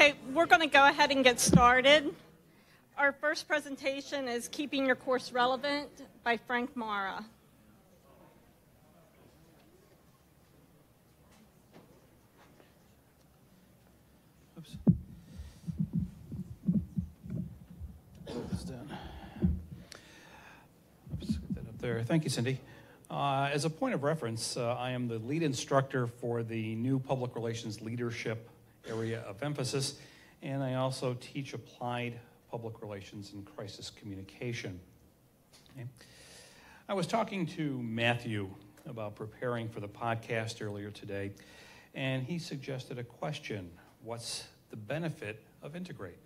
Okay, we're going to go ahead and get started. Our first presentation is Keeping Your Course Relevant by Frank Mara. Oops. Down. Oops, get that up there. Thank you, Cindy. Uh, as a point of reference, uh, I am the lead instructor for the new public relations leadership area of emphasis, and I also teach applied public relations and crisis communication. Okay. I was talking to Matthew about preparing for the podcast earlier today, and he suggested a question What's the benefit of integrate?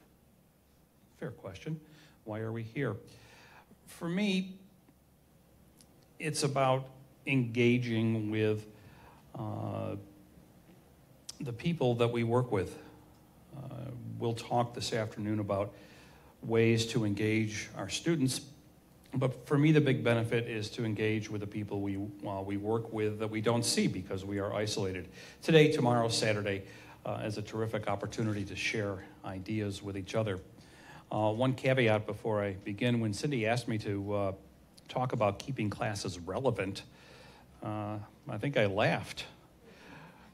Fair question. Why are we here? For me, it's about engaging with uh, the people that we work with. Uh, we'll talk this afternoon about ways to engage our students, but for me, the big benefit is to engage with the people we, we work with that we don't see because we are isolated. Today, tomorrow, Saturday, uh, is a terrific opportunity to share ideas with each other. Uh, one caveat before I begin when Cindy asked me to uh, talk about keeping classes relevant, uh, I think I laughed.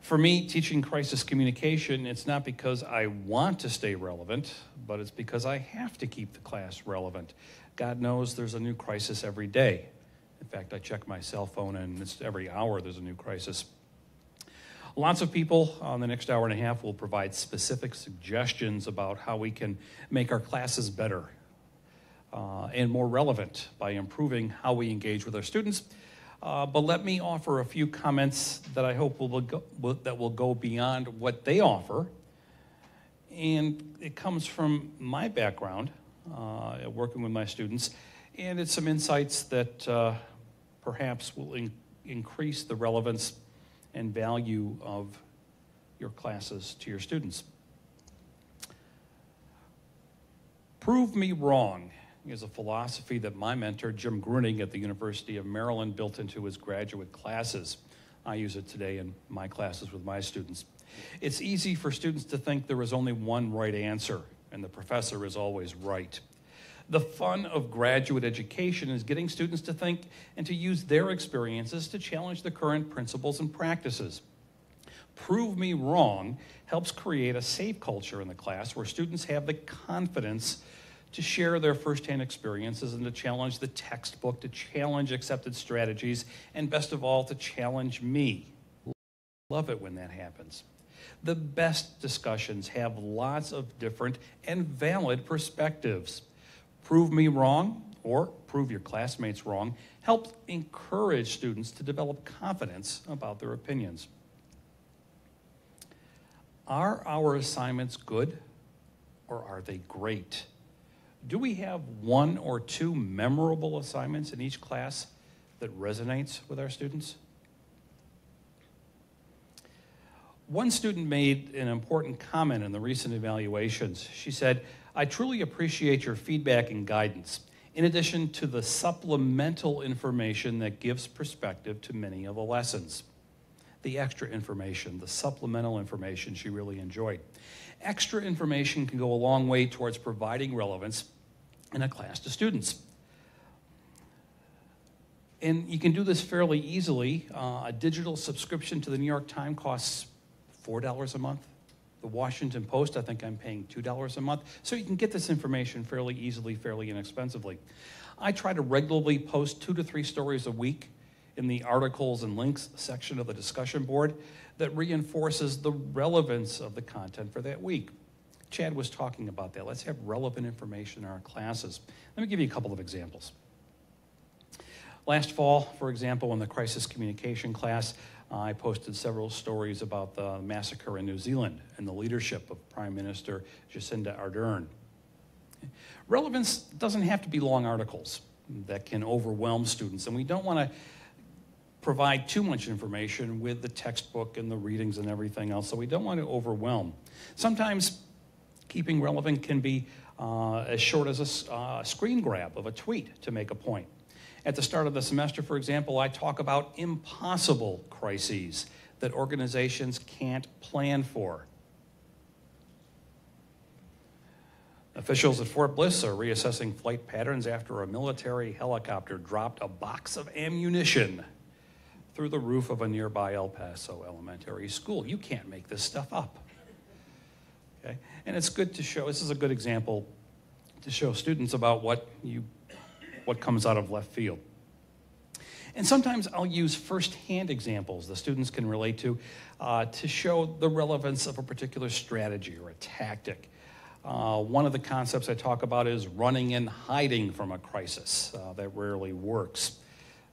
For me, teaching crisis communication, it's not because I want to stay relevant, but it's because I have to keep the class relevant. God knows there's a new crisis every day. In fact, I check my cell phone and it's every hour there's a new crisis. Lots of people on the next hour and a half will provide specific suggestions about how we can make our classes better uh, and more relevant by improving how we engage with our students. Uh, but let me offer a few comments that I hope will go, will, that will go beyond what they offer. And it comes from my background, uh, working with my students, and it's some insights that uh, perhaps will in- increase the relevance and value of your classes to your students. Prove me wrong is a philosophy that my mentor, Jim Grunig at the University of Maryland, built into his graduate classes. I use it today in my classes with my students. It's easy for students to think there is only one right answer, and the professor is always right. The fun of graduate education is getting students to think and to use their experiences to challenge the current principles and practices. Prove Me Wrong helps create a safe culture in the class where students have the confidence to share their firsthand experiences and to challenge the textbook, to challenge accepted strategies, and best of all, to challenge me. Love it when that happens. The best discussions have lots of different and valid perspectives. Prove me wrong or prove your classmates wrong help encourage students to develop confidence about their opinions. Are our assignments good or are they great? Do we have one or two memorable assignments in each class that resonates with our students? One student made an important comment in the recent evaluations. She said, I truly appreciate your feedback and guidance, in addition to the supplemental information that gives perspective to many of the lessons. The extra information, the supplemental information she really enjoyed. Extra information can go a long way towards providing relevance in a class to students. And you can do this fairly easily. Uh, a digital subscription to the New York Times costs $4 a month. The Washington Post, I think I'm paying $2 a month. So you can get this information fairly easily, fairly inexpensively. I try to regularly post two to three stories a week in the articles and links section of the discussion board that reinforces the relevance of the content for that week. Chad was talking about that. Let's have relevant information in our classes. Let me give you a couple of examples. Last fall, for example, in the crisis communication class, I posted several stories about the massacre in New Zealand and the leadership of Prime Minister Jacinda Ardern. Relevance doesn't have to be long articles that can overwhelm students, and we don't want to provide too much information with the textbook and the readings and everything else, so we don't want to overwhelm. Sometimes keeping relevant can be uh, as short as a uh, screen grab of a tweet to make a point. At the start of the semester, for example, I talk about impossible crises that organizations can't plan for. Officials at Fort Bliss are reassessing flight patterns after a military helicopter dropped a box of ammunition through the roof of a nearby El Paso elementary school. You can't make this stuff up. Okay? And it's good to show, this is a good example to show students about what you what comes out of left field. And sometimes I'll use firsthand examples the students can relate to uh, to show the relevance of a particular strategy or a tactic. Uh, one of the concepts I talk about is running and hiding from a crisis. Uh, that rarely works.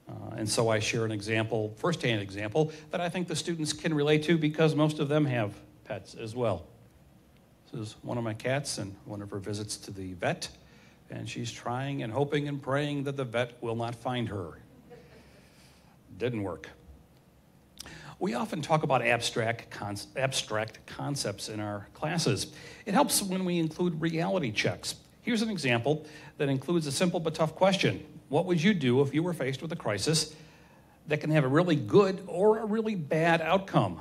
Uh, and so I share an example, firsthand example, that I think the students can relate to because most of them have pets as well. This is one of my cats and one of her visits to the vet and she's trying and hoping and praying that the vet will not find her. Didn't work. We often talk about abstract, con- abstract concepts in our classes. It helps when we include reality checks. Here's an example that includes a simple but tough question What would you do if you were faced with a crisis that can have a really good or a really bad outcome?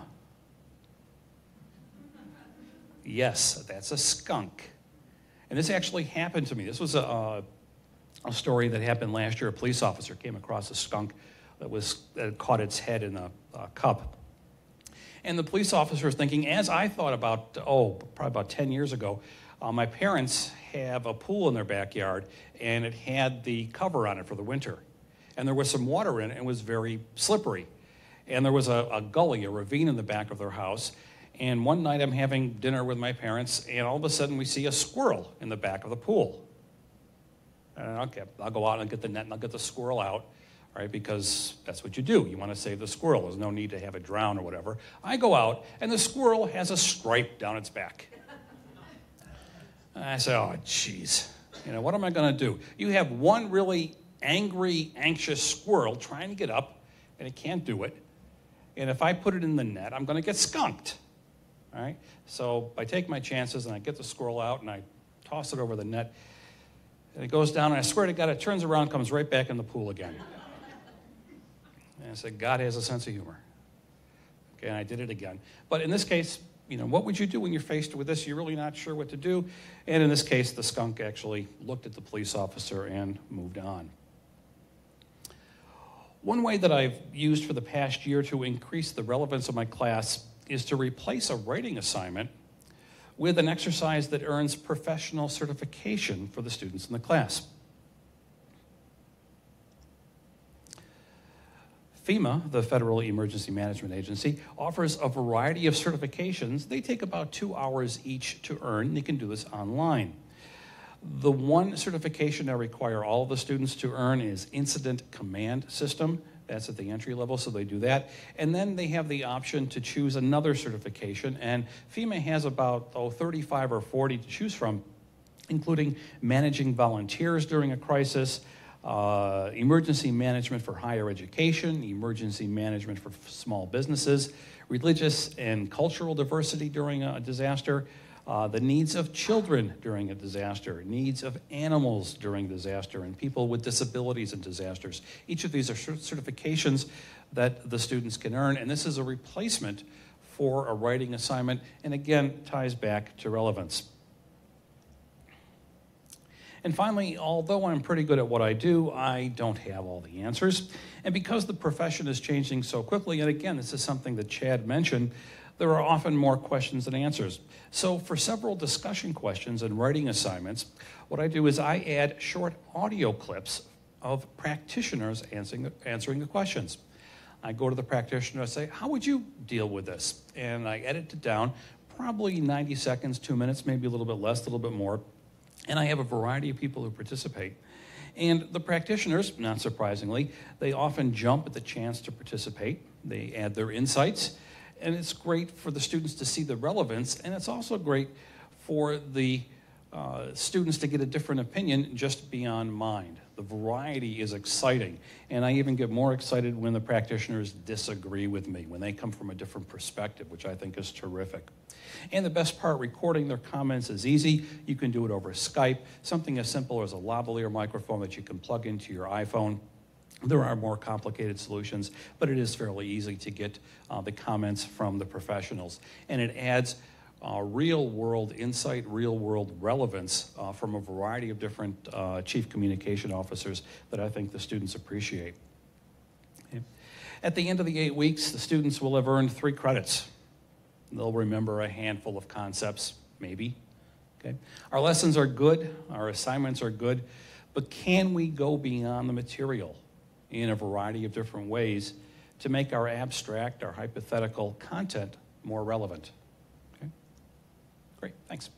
Yes, that's a skunk. And this actually happened to me. This was a, uh, a story that happened last year. A police officer came across a skunk that was that caught its head in a, a cup. And the police officer was thinking, as I thought about, oh, probably about 10 years ago, uh, my parents have a pool in their backyard, and it had the cover on it for the winter. And there was some water in it, and it was very slippery. And there was a, a gully, a ravine in the back of their house, and one night I'm having dinner with my parents, and all of a sudden we see a squirrel in the back of the pool. And okay, I'll go out and get the net and I'll get the squirrel out, right? Because that's what you do. You want to save the squirrel. There's no need to have it drown or whatever. I go out, and the squirrel has a stripe down its back. I say, oh, jeez. You know, what am I going to do? You have one really angry, anxious squirrel trying to get up, and it can't do it. And if I put it in the net, I'm going to get skunked. All right? So I take my chances and I get the squirrel out and I toss it over the net. And it goes down, and I swear to God, it turns around, comes right back in the pool again. And I said, God has a sense of humor. Okay, and I did it again. But in this case, you know, what would you do when you're faced with this? You're really not sure what to do. And in this case, the skunk actually looked at the police officer and moved on. One way that I've used for the past year to increase the relevance of my class is to replace a writing assignment with an exercise that earns professional certification for the students in the class. FEMA, the Federal Emergency Management Agency, offers a variety of certifications. They take about two hours each to earn. They can do this online. The one certification I require all the students to earn is Incident Command System. That's at the entry level, so they do that. And then they have the option to choose another certification, and FEMA has about oh, 35 or 40 to choose from, including managing volunteers during a crisis, uh, emergency management for higher education, emergency management for small businesses, religious and cultural diversity during a disaster, uh, the needs of children during a disaster, needs of animals during disaster, and people with disabilities in disasters. Each of these are certifications that the students can earn, and this is a replacement for a writing assignment, and again, ties back to relevance. And finally, although I'm pretty good at what I do, I don't have all the answers. And because the profession is changing so quickly, and again, this is something that Chad mentioned, there are often more questions than answers. So, for several discussion questions and writing assignments, what I do is I add short audio clips of practitioners answering, answering the questions. I go to the practitioner and say, How would you deal with this? And I edit it down, probably 90 seconds, two minutes, maybe a little bit less, a little bit more. And I have a variety of people who participate. And the practitioners, not surprisingly, they often jump at the chance to participate. They add their insights and it's great for the students to see the relevance, and it's also great for the uh, students to get a different opinion just beyond mind. The variety is exciting, and I even get more excited when the practitioners disagree with me, when they come from a different perspective, which I think is terrific. And the best part, recording their comments is easy. You can do it over Skype, something as simple as a lavalier microphone that you can plug into your iPhone. There are more complicated solutions, but it is fairly easy to get uh, the comments from the professionals. And it adds uh, real world insight, real world relevance uh, from a variety of different uh, chief communication officers that I think the students appreciate. At the end of the eight weeks, the students will have earned three credits. They'll remember a handful of concepts, maybe. Okay. Our lessons are good, our assignments are good, but can we go beyond the material in a variety of different ways to make our abstract, our hypothetical content more relevant? Okay. Great, thanks.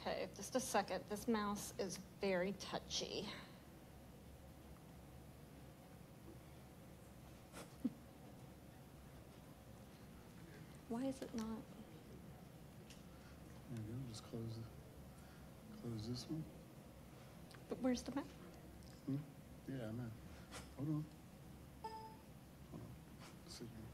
Okay, just a second. This mouse is very touchy. Why is it not? There you go, just close, close this one. But where's the mouse? Hmm? Yeah, I know. Hold on. Hold on. Sit here.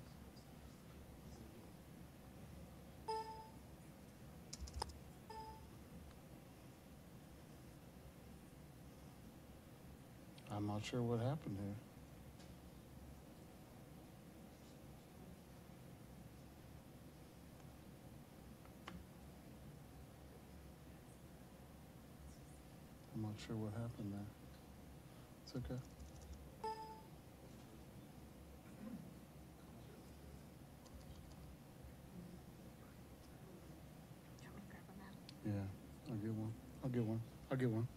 I'm not sure what happened here. I'm not sure what happened there. It's okay. Do you want me to grab a mouse? Yeah, I'll get one. I'll get one. I'll get one.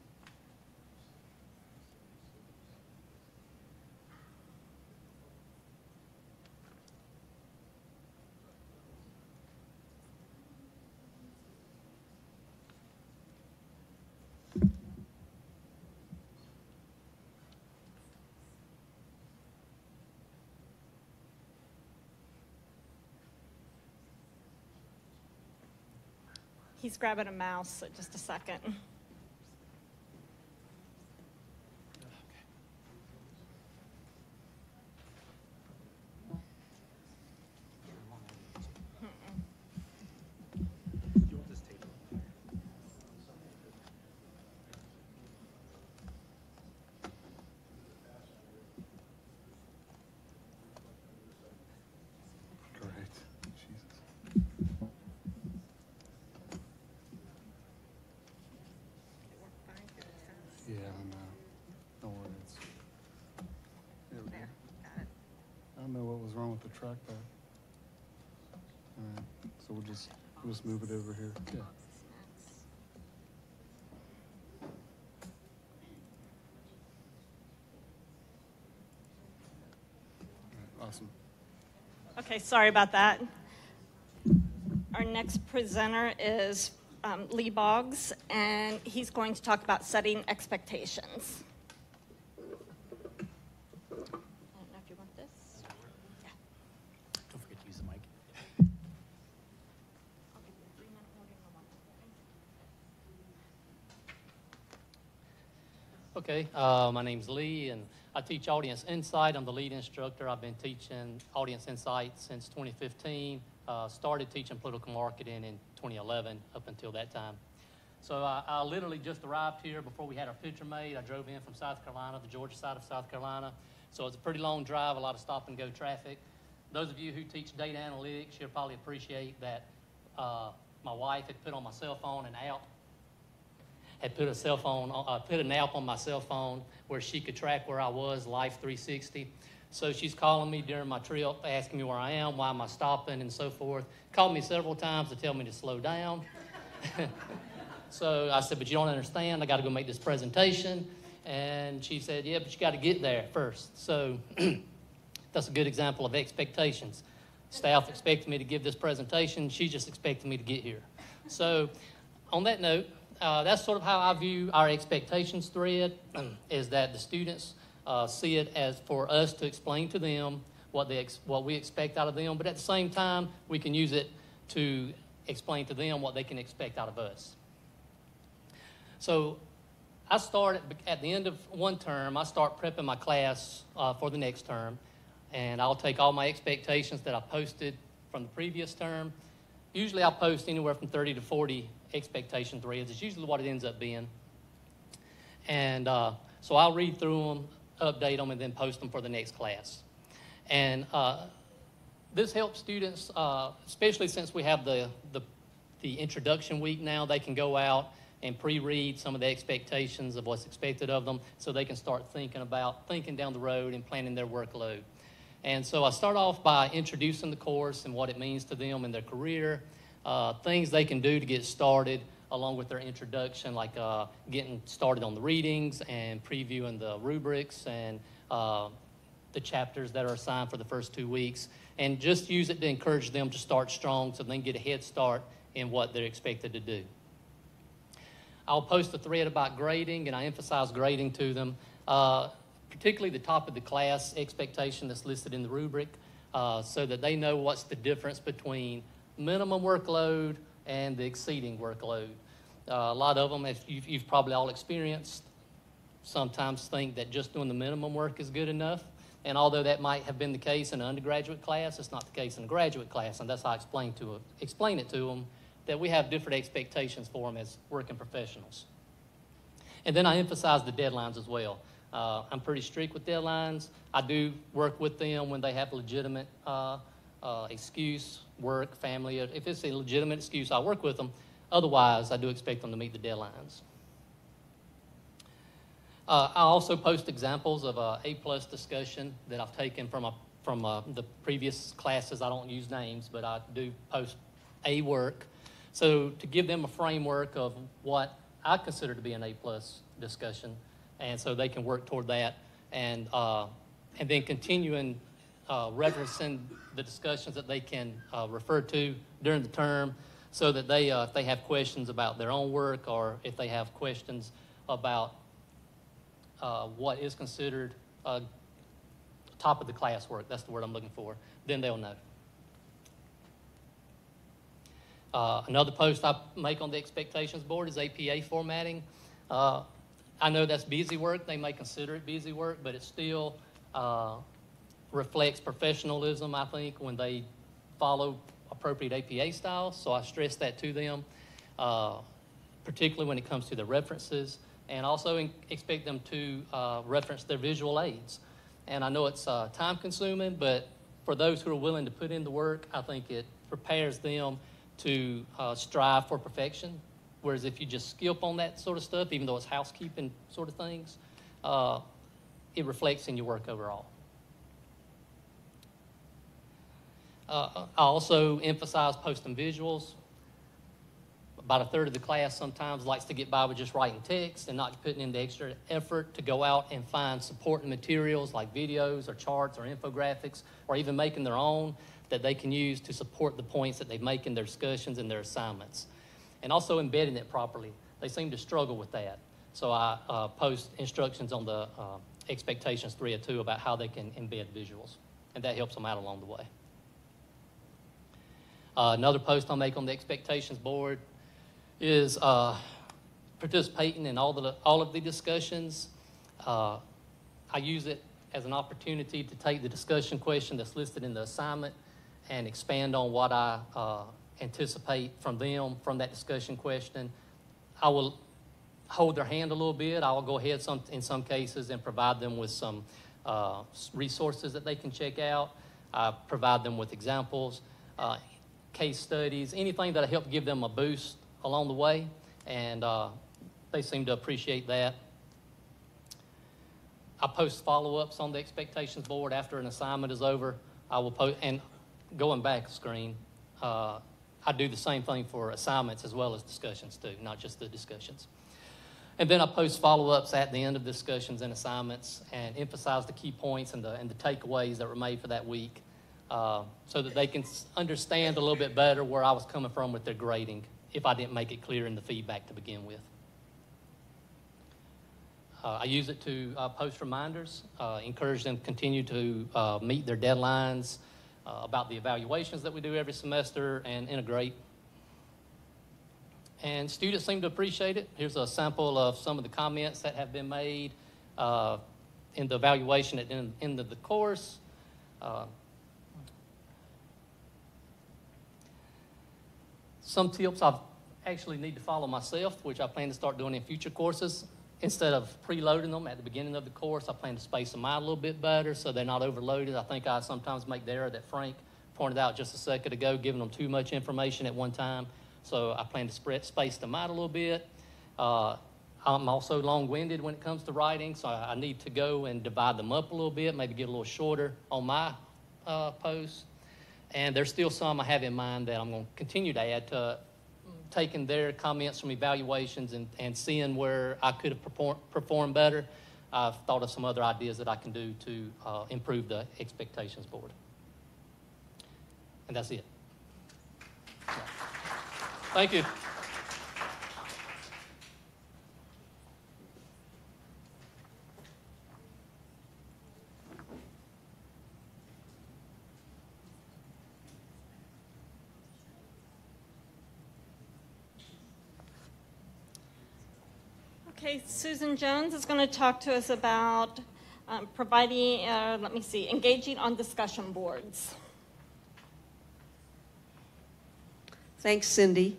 He's grabbing a mouse, so just a second. Great. Jesus. Yeah, I know. Don't worry. It's, there we go. There, got it. I don't know what was wrong with the trackpad. All right, so we'll just, we'll just move it over here. Yeah. All right, Awesome. Okay, sorry about that. Our next presenter is um, Lee Boggs, and he's going to talk about setting expectations. I don't know if you want this. Yeah. Don't forget to use the mic. I'll give you a three-minute warning on one. Okay, uh, my name's Lee, and I teach Audience Insight. I'm the lead instructor. I've been teaching Audience Insight since 2015. Uh, started teaching political marketing in 2011 up until that time. So I, I literally just arrived here before we had our picture made. I drove in from South Carolina, the Georgia side of South Carolina. So it's a pretty long drive, a lot of stop and go traffic. Those of you who teach data analytics, you'll probably appreciate that uh, my wife had put on my cell phone an app had put a cell phone, on- uh, put an app on my cell phone where she could track where I was, Life 360. So she's calling me during my trip, asking me where I am, why am I stopping, and so forth. Called me several times to tell me to slow down. so I said, but you don't understand. I got to go make this presentation. And she said, yeah, but you got to get there first. So that's a good example of expectations. Staff expected me to give this presentation. She just expected me to get here. So on that note, uh, that's sort of how I view our expectations thread, is that the students uh, see it as for us to explain to them what, they ex- what we expect out of them, but at the same time, we can use it to explain to them what they can expect out of us. So I start at, the end of one term, I start prepping my class uh, for the next term, and I'll take all my expectations that I posted from the previous term. Usually I post anywhere from 30 to 40 expectation threads. It's usually what it ends up being. And uh, so I'll read through them, update them, and then post them for the next class. And uh, this helps students, uh, especially since we have the, the, the introduction week now, they can go out and pre-read some of the expectations of what's expected of them so they can start thinking about, thinking down the road and planning their workload. And so I start off by introducing the course and what it means to them in their career, uh, things they can do to get started along with their introduction, like uh, getting started on the readings and previewing the rubrics and uh, the chapters that are assigned for the first two weeks. And just use it to encourage them to start strong so they can get a head start in what they're expected to do. I'll post a thread about grading, and I emphasize grading to them, uh, particularly the top of the class expectation that's listed in the rubric, uh, so that they know what's the difference between minimum workload and the exceeding workload. Uh, a lot of them, as you've, you've probably all experienced, sometimes think that just doing the minimum work is good enough. And although that might have been the case in an undergraduate class, it's not the case in a graduate class. And that's how I explain, to, explain it to them that we have different expectations for them as working professionals. And then I emphasize the deadlines as well. Uh, I'm pretty strict with deadlines. I do work with them when they have legitimate uh, uh, excuse, work, family. If it's a legitimate excuse, I work with them. Otherwise, I do expect them to meet the deadlines. Uh, I also post examples of a A-plus discussion that I've taken from, a, from uh, the previous classes. I don't use names, but I do post A work. So to give them a framework of what I consider to be an A-plus discussion, and so they can work toward that, and, uh, and then continuing uh, referencing the discussions that they can uh, refer to during the term so that they, uh, if they have questions about their own work or if they have questions about uh, what is considered top of the class work, that's the word I'm looking for, then they'll know. Uh, another post I make on the expectations board is APA formatting. Uh, I know that's busy work. They may consider it busy work, but it's still uh, reflects professionalism, I think, when they follow appropriate APA styles. So I stress that to them, uh, particularly when it comes to the references, and also in, expect them to uh, reference their visual aids. And I know it's uh, time consuming, but for those who are willing to put in the work, I think it prepares them to uh, strive for perfection. Whereas if you just skip on that sort of stuff, even though it's housekeeping sort of things, uh, it reflects in your work overall. Uh, I also emphasize posting visuals. About a third of the class sometimes likes to get by with just writing text and not putting in the extra effort to go out and find supporting materials like videos or charts or infographics or even making their own that they can use to support the points that they make in their discussions and their assignments. And also embedding it properly. They seem to struggle with that. So I uh, post instructions on the uh, expectations 302 about how they can embed visuals. And that helps them out along the way. Uh, another post I'll make on the expectations board is uh, participating in all, the, all of the discussions. Uh, I use it as an opportunity to take the discussion question that's listed in the assignment and expand on what I uh, anticipate from them from that discussion question. I will hold their hand a little bit. I will go ahead some, in some cases and provide them with some uh, resources that they can check out. I provide them with examples. Uh, case studies, anything that'll help give them a boost along the way, and uh, they seem to appreciate that. I post follow-ups on the expectations board after an assignment is over. I will post, and going back screen, uh, I do the same thing for assignments as well as discussions too, not just the discussions. And then I post follow-ups at the end of discussions and assignments and emphasize the key points and the, and the takeaways that were made for that week uh, so that they can understand a little bit better where I was coming from with their grading if I didn't make it clear in the feedback to begin with. Uh, I use it to uh, post reminders, uh, encourage them to continue to uh, meet their deadlines about the evaluations that we do every semester and integrate. And students seem to appreciate it. Here's a sample of some of the comments that have been made in the evaluation at the end- end of the course. Uh, Some tips I actually need to follow myself, which I plan to start doing in future courses. Instead of preloading them at the beginning of the course, I plan to space them out a little bit better so they're not overloaded. I think I sometimes make the error that Frank pointed out just a second ago, giving them too much information at one time. So I plan to spread, space them out a little bit. Uh, I'm also long-winded when it comes to writing, so I need to go and divide them up a little bit, maybe get a little shorter on my uh, posts. And there's still some I have in mind that I'm going to continue to add to taking their comments from evaluations and, and seeing where I could have perform, performed better. I've thought of some other ideas that I can do to uh, improve the expectations board. And that's it. Thank you. Okay, Susan Jones is going to talk to us about um, providing, uh, let me see, engaging on discussion boards. Thanks, Cindy.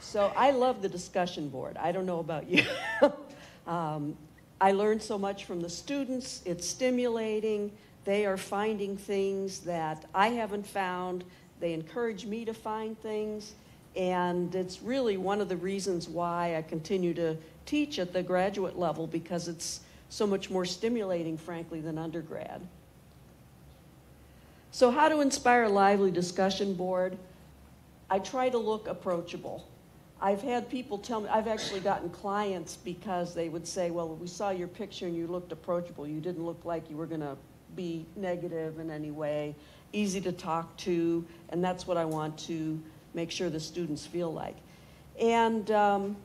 So I love the discussion board. I don't know about you. um, I learned so much from the students. It's stimulating. They are finding things that I haven't found. They encourage me to find things. And it's really one of the reasons why I continue to teach at the graduate level because it's so much more stimulating, frankly, than undergrad. So, how to inspire a lively discussion board? I try to look approachable. I've had people tell me, I've actually gotten clients because they would say, Well, we saw your picture and you looked approachable. You didn't look like you were going to be negative in any way, easy to talk to, and that's what I want to make sure the students feel like. And um,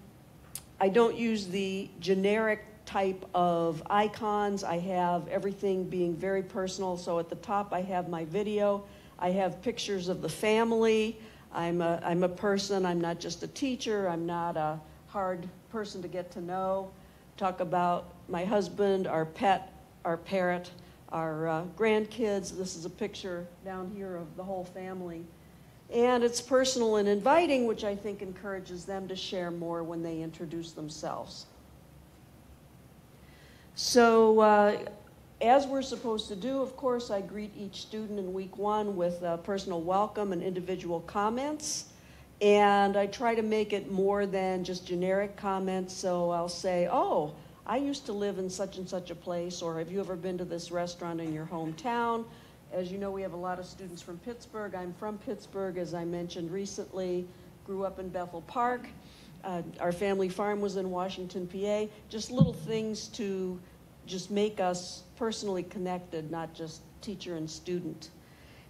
I don't use the generic type of icons. I have everything being very personal. So at the top, I have my video. I have pictures of the family. I'm a, I'm a person. I'm not just a teacher. I'm not a hard person to get to know. Talk about my husband, our pet, our parrot, our uh, grandkids. This is a picture down here of the whole family. And it's personal and inviting, which I think encourages them to share more when they introduce themselves. So, uh, as we're supposed to do, of course, I greet each student in week one with a personal welcome and individual comments. And I try to make it more than just generic comments. So I'll say, Oh, I used to live in such and such a place, or have you ever been to this restaurant in your hometown? As you know, we have a lot of students from Pittsburgh. I'm from Pittsburgh, as I mentioned recently, grew up in Bethel Park. Uh, our family farm was in Washington, PA. Just little things to just make us personally connected, not just teacher and student.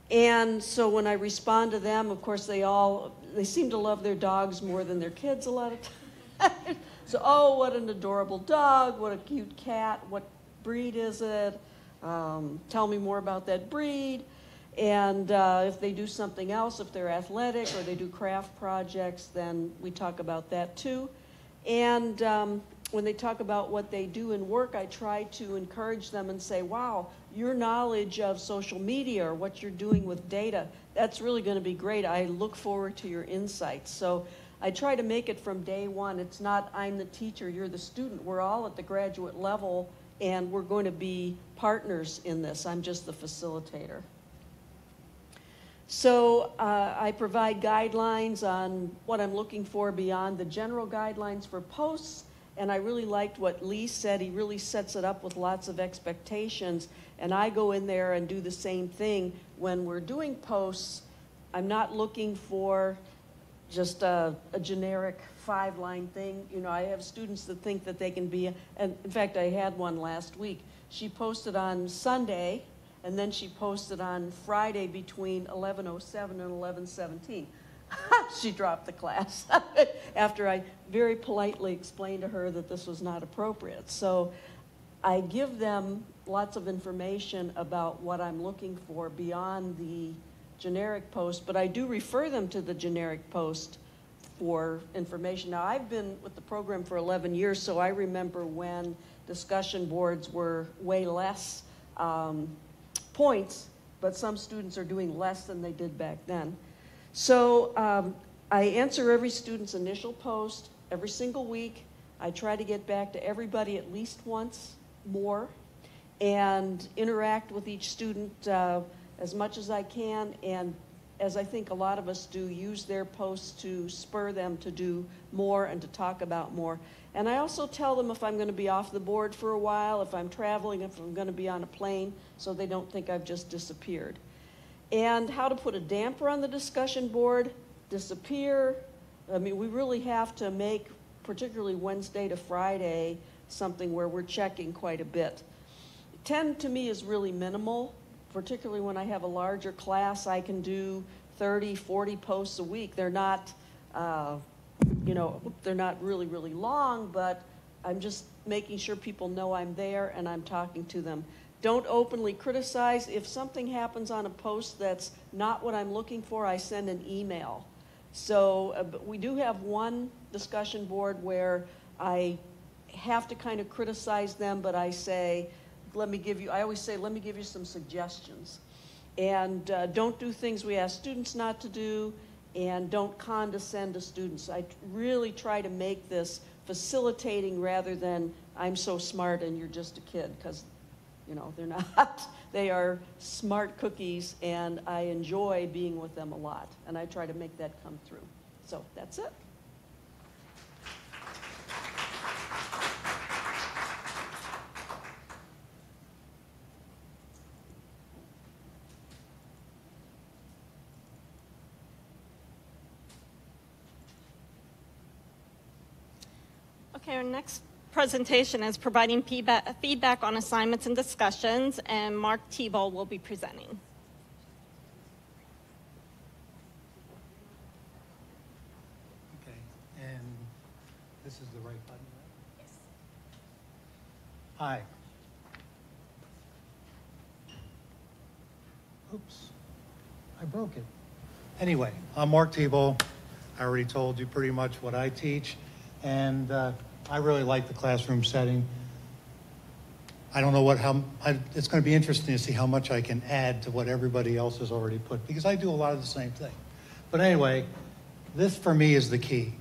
And so when I respond to them, of course, they all they seem to love their dogs more than their kids a lot of times. so, oh, what an adorable dog! What a cute cat! What breed is it? Um, tell me more about that breed. And uh, if they do something else, if they're athletic or they do craft projects, then we talk about that too. And um, when they talk about what they do in work, I try to encourage them and say, wow, your knowledge of social media or what you're doing with data, that's really going to be great. I look forward to your insights. So I try to make it from day one. It's not I'm the teacher, you're the student. We're all at the graduate level and we're going to be partners in this. I'm just the facilitator. So uh, I provide guidelines on what I'm looking for beyond the general guidelines for posts. And I really liked what Lee said. He really sets it up with lots of expectations. And I go in there and do the same thing. When we're doing posts, I'm not looking for just a, a generic five line thing. You know, I have students that think that they can be, and in fact, I had one last week. She posted on Sunday, and then she posted on Friday between 11:07 and 11:17. she dropped the class after I very politely explained to her that this was not appropriate. So I give them lots of information about what I'm looking for beyond the generic post, but I do refer them to the generic post for information. Now, I've been with the program for 11 years, so I remember when discussion boards were way less um, points, but some students are doing less than they did back then. So um, I answer every student's initial post every single week. I try to get back to everybody at least once more and interact with each student uh, as much as I can. And as I think a lot of us do, use their posts to spur them to do more and to talk about more. And I also tell them if I'm going to be off the board for a while, if I'm traveling, if I'm going to be on a plane, so they don't think I've just disappeared. And how to put a damper on the discussion board, disappear. I mean, we really have to make, particularly Wednesday to Friday, something where we're checking quite a bit. 10 to me is really minimal, particularly when I have a larger class. I can do 30, 40 posts a week. They're not, uh, you know, they're not really, really long, but I'm just making sure people know I'm there and I'm talking to them. Don't openly criticize. If something happens on a post that's not what I'm looking for, I send an email. So uh, we do have one discussion board where I have to kind of criticize them, but I say, let me give you, I always say, let me give you some suggestions. And uh, don't do things we ask students not to do, and don't condescend to students. I really try to make this facilitating rather than I'm so smart and you're just a kid, because, you know, they're not. they are smart cookies, and I enjoy being with them a lot, and I try to make that come through. So that's it. Okay, our next presentation is providing feedback, feedback on assignments and discussions, and Mark Tebow will be presenting. Okay, and this is the right button, right? Yes. Hi. Oops, I broke it. Anyway, I'm Mark Tebow. I already told you pretty much what I teach, and uh, I really like the classroom setting. I don't know what, how, I, it's going to be interesting to see how much I can add to what everybody else has already put, because I do a lot of the same thing. But anyway, this for me is the key.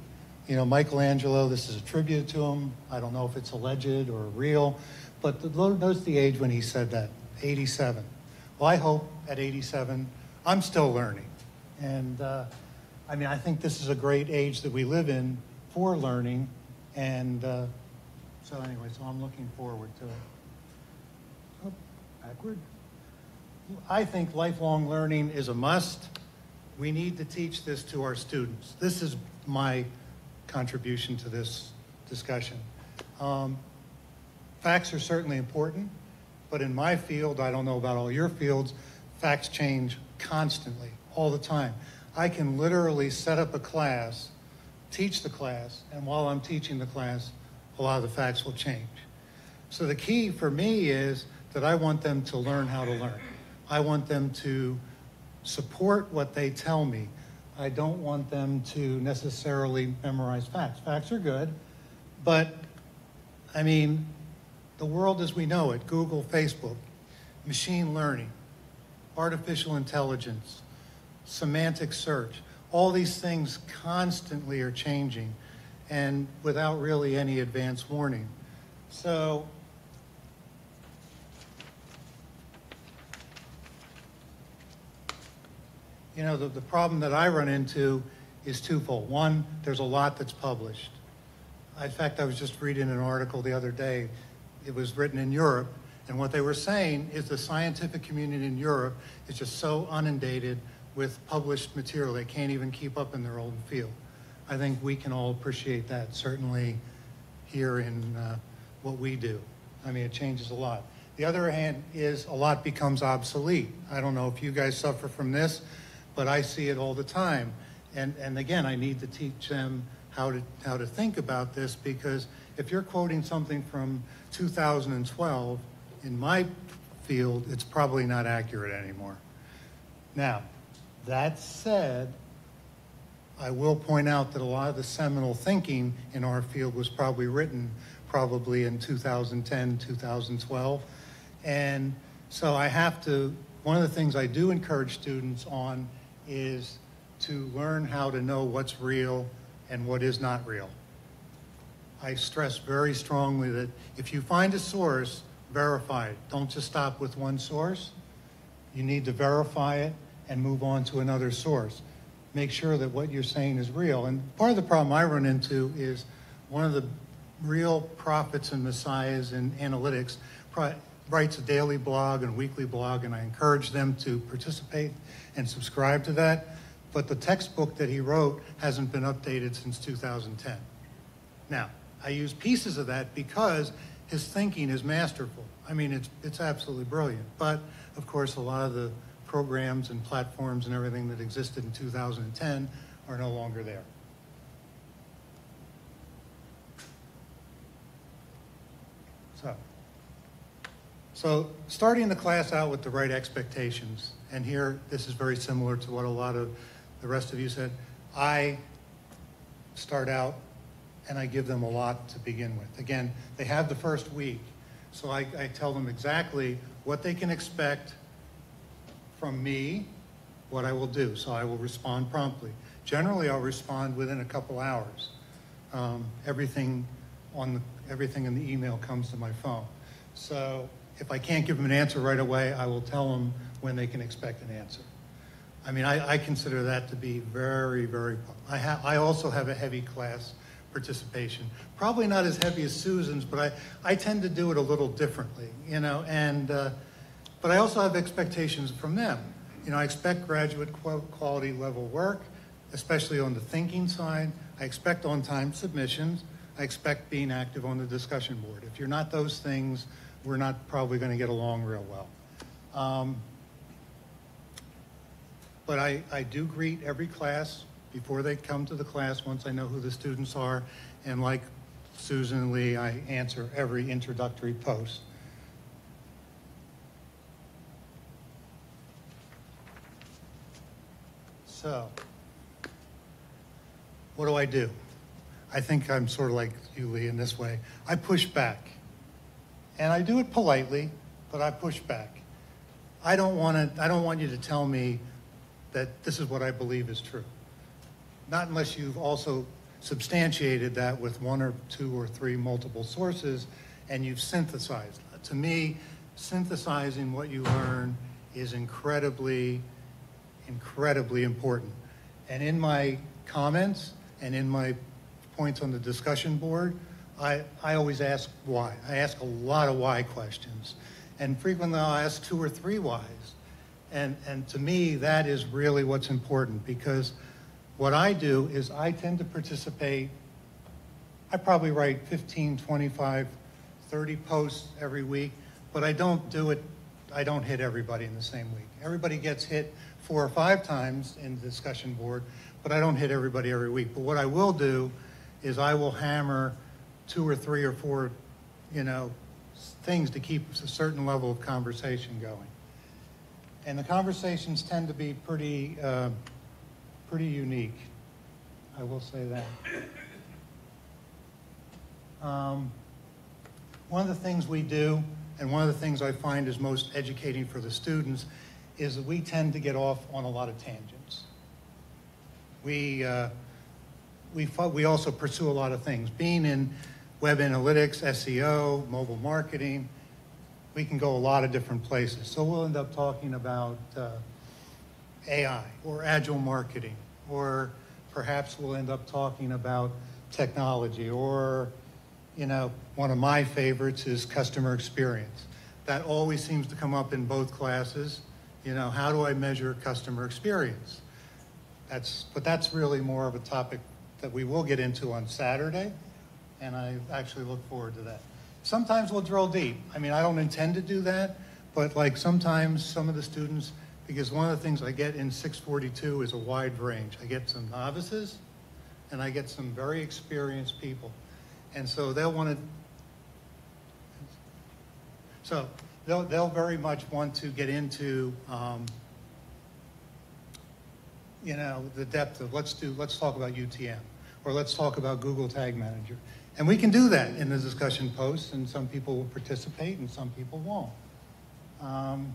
You know, Michelangelo, this is a tribute to him. I don't know if it's alleged or real, but the, notice the age when he said that, 87. Well, I hope at 87, I'm still learning. And uh, I mean, I think this is a great age that we live in for learning. And uh, so anyway, so I'm looking forward to it. Oh, backward. I think lifelong learning is a must. We need to teach this to our students. This is my contribution to this discussion. Um, facts are certainly important, but in my field, I don't know about all your fields, facts change constantly, all the time. I can literally set up a class, teach the class, and while I'm teaching the class, a lot of the facts will change. So the key for me is that I want them to learn how to learn. I want them to support what they tell me. I don't want them to necessarily memorize facts. Facts are good, but I mean, the world as we know it, Google, Facebook, machine learning, artificial intelligence, semantic search, all these things constantly are changing and without really any advance warning. So you know, the, the problem that I run into is twofold. One, there's a lot that's published. In fact, I was just reading an article the other day. It was written in Europe, and what they were saying is the scientific community in Europe is just so inundated with published material they can't even keep up in their own field. I think we can all appreciate that, certainly here in uh, what we do. I mean, it changes a lot. The other hand is a lot becomes obsolete. I don't know if you guys suffer from this, but I see it all the time. And, and again, I need to teach them how to, how to think about this because if you're quoting something from 2012, in my field, it's probably not accurate anymore. Now, that said, I will point out that a lot of the seminal thinking in our field was probably written probably in 2010, 2012. And so I have to, one of the things I do encourage students on is to learn how to know what's real and what is not real. I stress very strongly that if you find a source, verify it. Don't just stop with one source. You need to verify it and move on to another source. Make sure that what you're saying is real. And part of the problem I run into is one of the real prophets and messiahs in analytics writes a daily blog and weekly blog, and I encourage them to participate and subscribe to that. But the textbook that he wrote hasn't been updated since 2010. Now, I use pieces of that because his thinking is masterful. I mean, it's, it's absolutely brilliant. But of course, a lot of the programs and platforms and everything that existed in 2010 are no longer there. So, so starting the class out with the right expectations, and here this is very similar to what a lot of the rest of you said. I start out and I give them a lot to begin with. Again, they have the first week, so I, I tell them exactly what they can expect from me, what I will do. So I will respond promptly. Generally, I'll respond within a couple hours. Um, everything on the, everything in the email comes to my phone. So if I can't give them an answer right away, I will tell them when they can expect an answer. I mean, I, I consider that to be very, very. I have. I also have a heavy class participation. Probably not as heavy as Susan's, but I, I tend to do it a little differently, you know. And uh, but I also have expectations from them. You know, I expect graduate quality level work, especially on the thinking side. I expect on-time submissions. I expect being active on the discussion board. If you're not those things, we're not probably going to get along real well. Um, but I, I do greet every class before they come to the class, once I know who the students are. And like Susan Lee, I answer every introductory post. So, what do I do? I think I'm sort of like you, Lee, in this way. I push back. And I do it politely, but I push back. I don't want to, I don't want you to tell me that this is what I believe is true. Not unless you've also substantiated that with one or two or three multiple sources and you've synthesized. To me, synthesizing what you learn is incredibly, incredibly important. And in my comments and in my points on the discussion board, I, I always ask why. I ask a lot of why questions. And frequently I'll ask two or three whys. And, and to me, that is really what's important because what I do is I tend to participate. I probably write 15, 25, 30 posts every week, but I don't do it, I don't hit everybody in the same week. Everybody gets hit four or five times in the discussion board, but I don't hit everybody every week. But what I will do is I will hammer two or three or four, you know, things to keep a certain level of conversation going. And the conversations tend to be pretty, uh, pretty unique. I will say that. Um, one of the things we do, and one of the things I find is most educating for the students, is that we tend to get off on a lot of tangents. We, uh, we, we also pursue a lot of things. Being in web analytics, SEO, mobile marketing, we can go a lot of different places. So we'll end up talking about uh, AI or agile marketing, or perhaps we'll end up talking about technology, or, you know, one of my favorites is customer experience. That always seems to come up in both classes. You know, how do I measure customer experience? That's, but that's really more of a topic that we will get into on Saturday, and I actually look forward to that. Sometimes we'll drill deep. I mean, I don't intend to do that, but like sometimes some of the students because one of the things I get in 642 is a wide range. I get some novices, and I get some very experienced people. And so they'll want to, so they'll, they'll very much want to get into, um, you know, the depth of, let's do, let's talk about UTM, or let's talk about Google Tag Manager. And we can do that in the discussion posts, and some people will participate and some people won't. Um,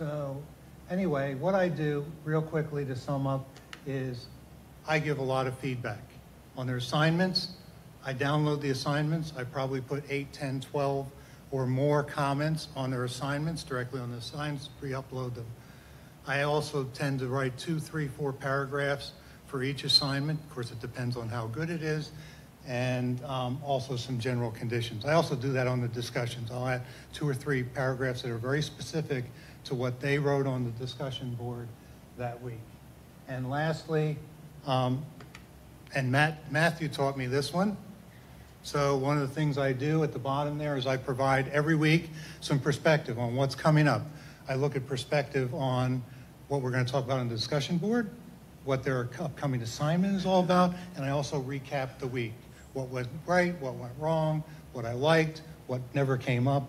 So, anyway, what I do, real quickly to sum up, is I give a lot of feedback. On their assignments, I download the assignments, I probably put 8, 10, 12 or more comments on their assignments directly on the assignments, pre-upload them. I also tend to write two, three, four paragraphs for each assignment. Of course, it depends on how good it is, and um, also some general conditions. I also do that on the discussions. I'll add two or three paragraphs that are very specific to what they wrote on the discussion board that week. And lastly, um, and Matt, Matthew taught me this one. So one of the things I do at the bottom there is I provide every week some perspective on what's coming up. I look at perspective on what we're going to talk about on the discussion board, what their upcoming assignment is all about, and I also recap the week. What went right, what went wrong, what I liked, what never came up.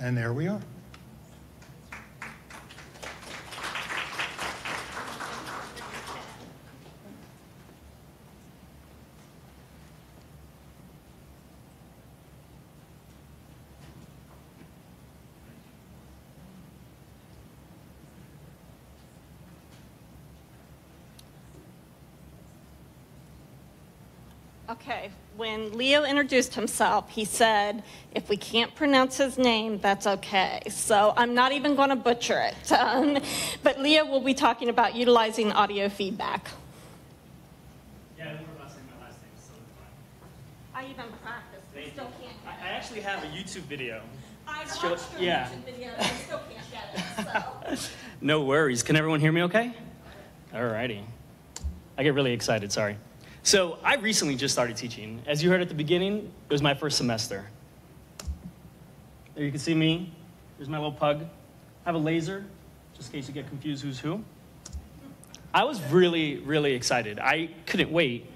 And there we are. Okay, when Leo introduced himself, he said, if we can't pronounce his name, that's okay. So I'm not even going to butcher it. Um, but Leo will be talking about utilizing audio feedback. Yeah, I don't remember my last name, so it's fine. I even practiced, Thank still can't I, I actually have a YouTube video. I Show- watched your yeah. YouTube video, I still can't get it, so. No worries. Can everyone hear me okay? Alrighty. I get really excited, sorry. So I recently just started teaching. As you heard at the beginning, it was my first semester. There you can see me. There's my little pug. I have a laser, just in case you get confused who's who. I was really, really excited. I couldn't wait.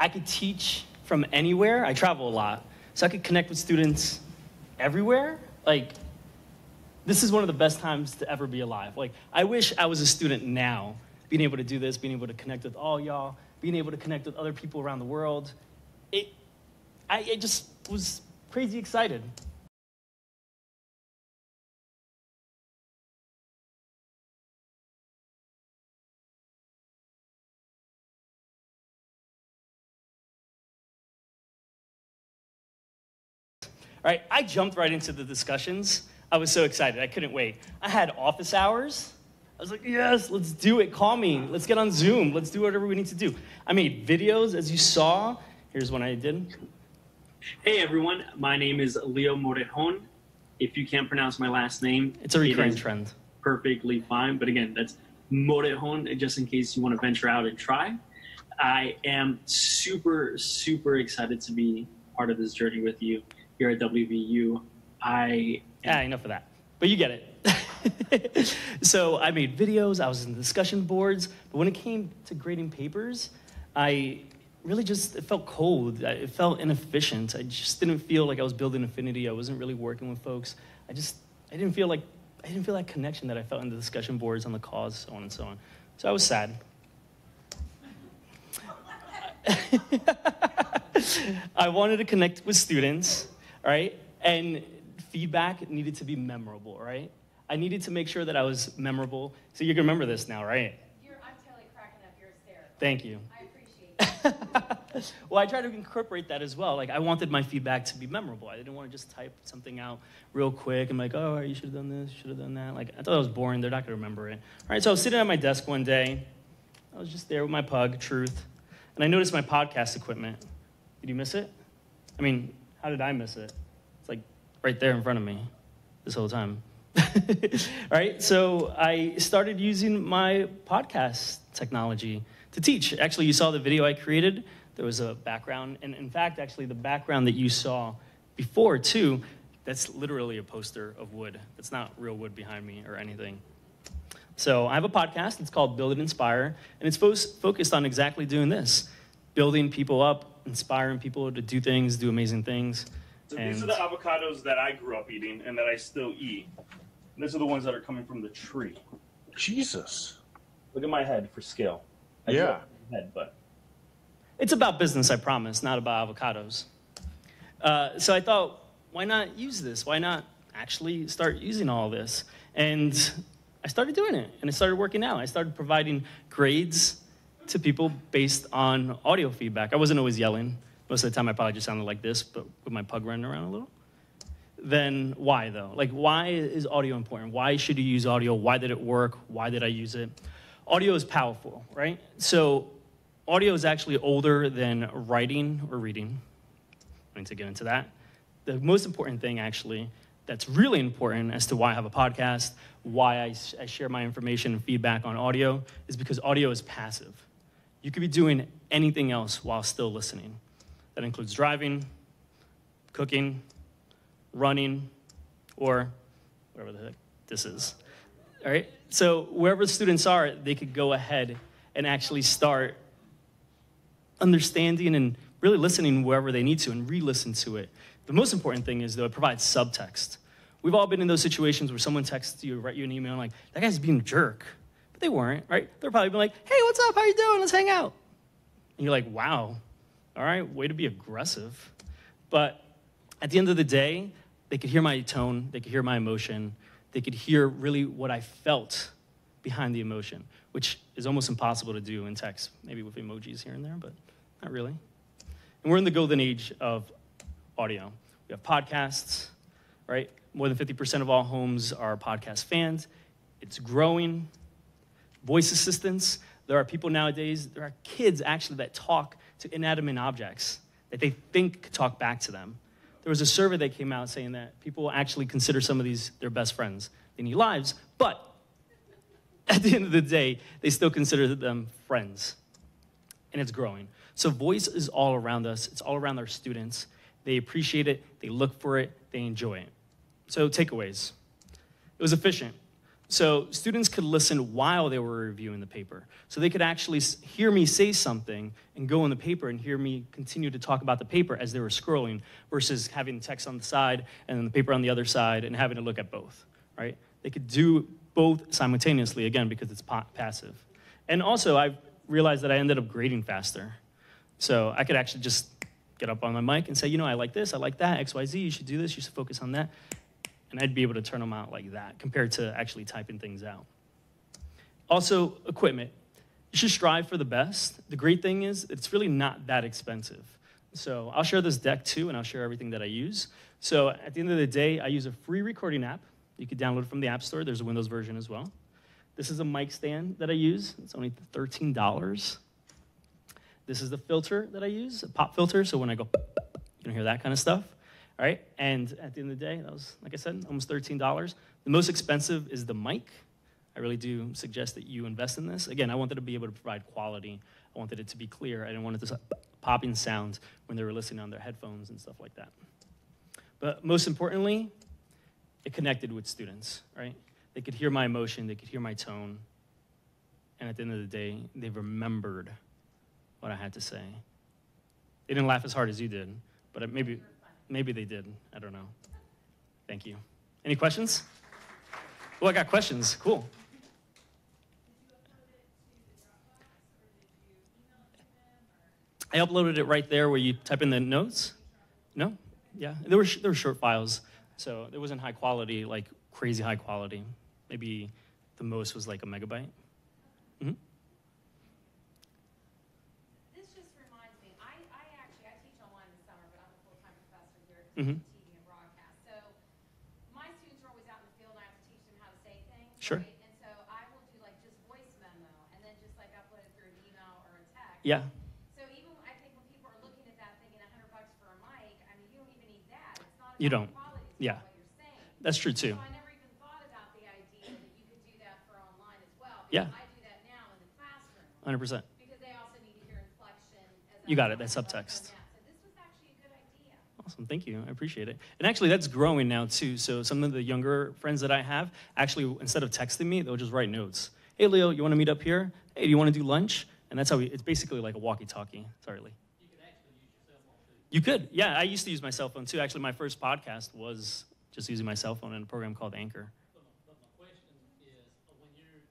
I could teach from anywhere. I travel a lot. So I could connect with students everywhere. Like, this is one of the best times to ever be alive. Like, I wish I was a student now, being able to do this, being able to connect with all y'all, being able to connect with other people around the world. It, I, I just was crazy excited. All right, I jumped right into the discussions. I was so excited. I couldn't wait. I had office hours. I was like, yes, let's do it. Call me. Let's get on Zoom. Let's do whatever we need to do. I made videos, as you saw. Here's one I did. Hey everyone, my name is Leo Morejon. If you can't pronounce my last name, It's a recurring it trend. perfectly fine. But again, that's Morejon, just in case you want to venture out and try. I am super, super excited to be part of this journey with you here at WVU. I Yeah, enough of that. But you get it. so I made videos, I was in discussion boards, but when it came to grading papers, I really just it felt cold. It felt inefficient. I just didn't feel like I was building affinity. I wasn't really working with folks. I just I didn't feel like I didn't feel that connection that I felt in the discussion boards on the cause, so on and so on. So I was sad. I wanted to connect with students, right? And feedback needed to be memorable, right? I needed to make sure that I was memorable. So you can remember this now, right? You're, I'm totally cracking up. You're hysterical. Thank you. I appreciate it. well, I tried to incorporate that as well. Like, I wanted my feedback to be memorable. I didn't want to just type something out real quick and like, oh, you should have done this, should have done that. Like, I thought it was boring. They're not going to remember it. All right, so I was sitting at my desk one day. I was just there with my pug, Truth, and I noticed my podcast equipment. Did you miss it? I mean, how did I miss it? It's like right there in front of me this whole time. Right, so I started using my podcast technology to teach. Actually, you saw the video I created. There was a background, and in fact, actually, the background that you saw before too, That's literally a poster of wood. That's not real wood behind me or anything. So I have a podcast. It's called Build It Inspire, and it's fo- focused on exactly doing this: building people up, inspiring people to do things, do amazing things. So these are the avocados that I grew up eating and that I still eat. And these are the ones that are coming from the tree. Jesus. Look at my head for scale. I Yeah. grew up with a Head, but It's about business, I promise, not about avocados. Uh, so I thought, why not use this? Why not actually start using all this? And I started doing it, and it started working out. I started providing grades to people based on audio feedback. I wasn't always yelling. Most of the time, I probably just sounded like this, but with my pug running around a little. Then why, though? Like, why is audio important? Why should you use audio? Why did it work? Why did I use it? Audio is powerful, right? So audio is actually older than writing or reading. I need to get into that. The most important thing, actually, that's really important as to why I have a podcast, why I, I share my information and feedback on audio, is because audio is passive. You could be doing anything else while still listening. That includes driving, cooking, running, or whatever the heck this is. All right? So wherever the students are, they could go ahead and actually start understanding and really listening wherever they need to and re-listen to it. The most important thing is though it provides subtext. We've all been in those situations where someone texts you, write you an email and like, that guy's being a jerk. But they weren't, right? They're probably been like, hey, what's up? How you doing? Let's hang out. And you're like, wow, all right, way to be aggressive. But at the end of the day, they could hear my tone, they could hear my emotion, they could hear really what I felt behind the emotion, which is almost impossible to do in text, maybe with emojis here and there, but not really. And we're in the golden age of audio. We have podcasts, right? More than 50% of all homes are podcast fans. It's growing. Voice assistants. There are people nowadays, there are kids actually that talk to inanimate objects that they think talk back to them. There was a survey that came out saying that people actually consider some of these their best friends. They need lives, but at the end of the day, they still consider them friends. And it's growing. So voice is all around us. It's all around our students. They appreciate it, they look for it, they enjoy it. So takeaways. It was efficient. So students could listen while they were reviewing the paper. So they could actually hear me say something and go in the paper and hear me continue to talk about the paper as they were scrolling versus having the text on the side and then the paper on the other side and having to look at both, right? They could do both simultaneously, again, because it's passive. And also, I realized that I ended up grading faster. So I could actually just get up on my mic and say, you know, I like this, I like that, XYZ, you should do this, you should focus on that. And I'd be able to turn them out like that compared to actually typing things out. Also, equipment. You should strive for the best. The great thing is, it's really not that expensive. So I'll share this deck too, and I'll share everything that I use. So at the end of the day, I use a free recording app. You can download from the App Store. There's a Windows version as well. This is a mic stand that I use. It's only $13. This is the filter that I use, a pop filter. So when I go, you don't hear that kind of stuff. Right. And at the end of the day, that was, like I said, almost $13. The most expensive is the mic. I really do suggest that you invest in this. Again, I wanted to be able to provide quality. I wanted it to be clear. I didn't want it to popping sound when they were listening on their headphones and stuff like that. But most importantly, it connected with students, right? They could hear my emotion, they could hear my tone, and at the end of the day, they remembered what I had to say. They didn't laugh as hard as you did, but maybe, maybe they did. I don't know. Thank you. Any questions? Oh, I got questions. Cool. I uploaded it right there where you type in the notes. No? Yeah. There were, there were short files, so it wasn't high quality, like crazy high quality. Maybe the most was like a megabyte. hmm This just reminds me, I, I actually, I teach online this summer, but I'm a full-time professor here at Mhm. TV and broadcast. So my students are always out in the field and I have to teach them how to say things. Sure. right? And so I will do like just voice memo and then just like upload it through an email or a text. Yeah. So even, I think when people are looking at that thinking a hundred bucks for a mic, I mean, you don't even need that. It's not You don't. quality, Yeah. what you're saying. That's true too. So I never even thought about the idea that you could do that for online as well. Yeah. I do that now in the classroom. 100%. Because they also need to hear inflection. As You got it, that's subtext. doing that. So this was actually a good idea. Awesome, thank you. I appreciate it. And actually, that's growing now too. So some of the younger friends that I have, actually, instead of texting me, they'll just write notes. Hey, Leo, you want to meet up here? Hey, do you want to do lunch? And that's how we. It's basically like a walkie-talkie. Sorry, Lee. You could, actually use your cell phone too. You could, yeah. I used to use my cell phone too. Actually, my first podcast was just using my cell phone in a program called Anchor. But my, but my question is, uh, when you're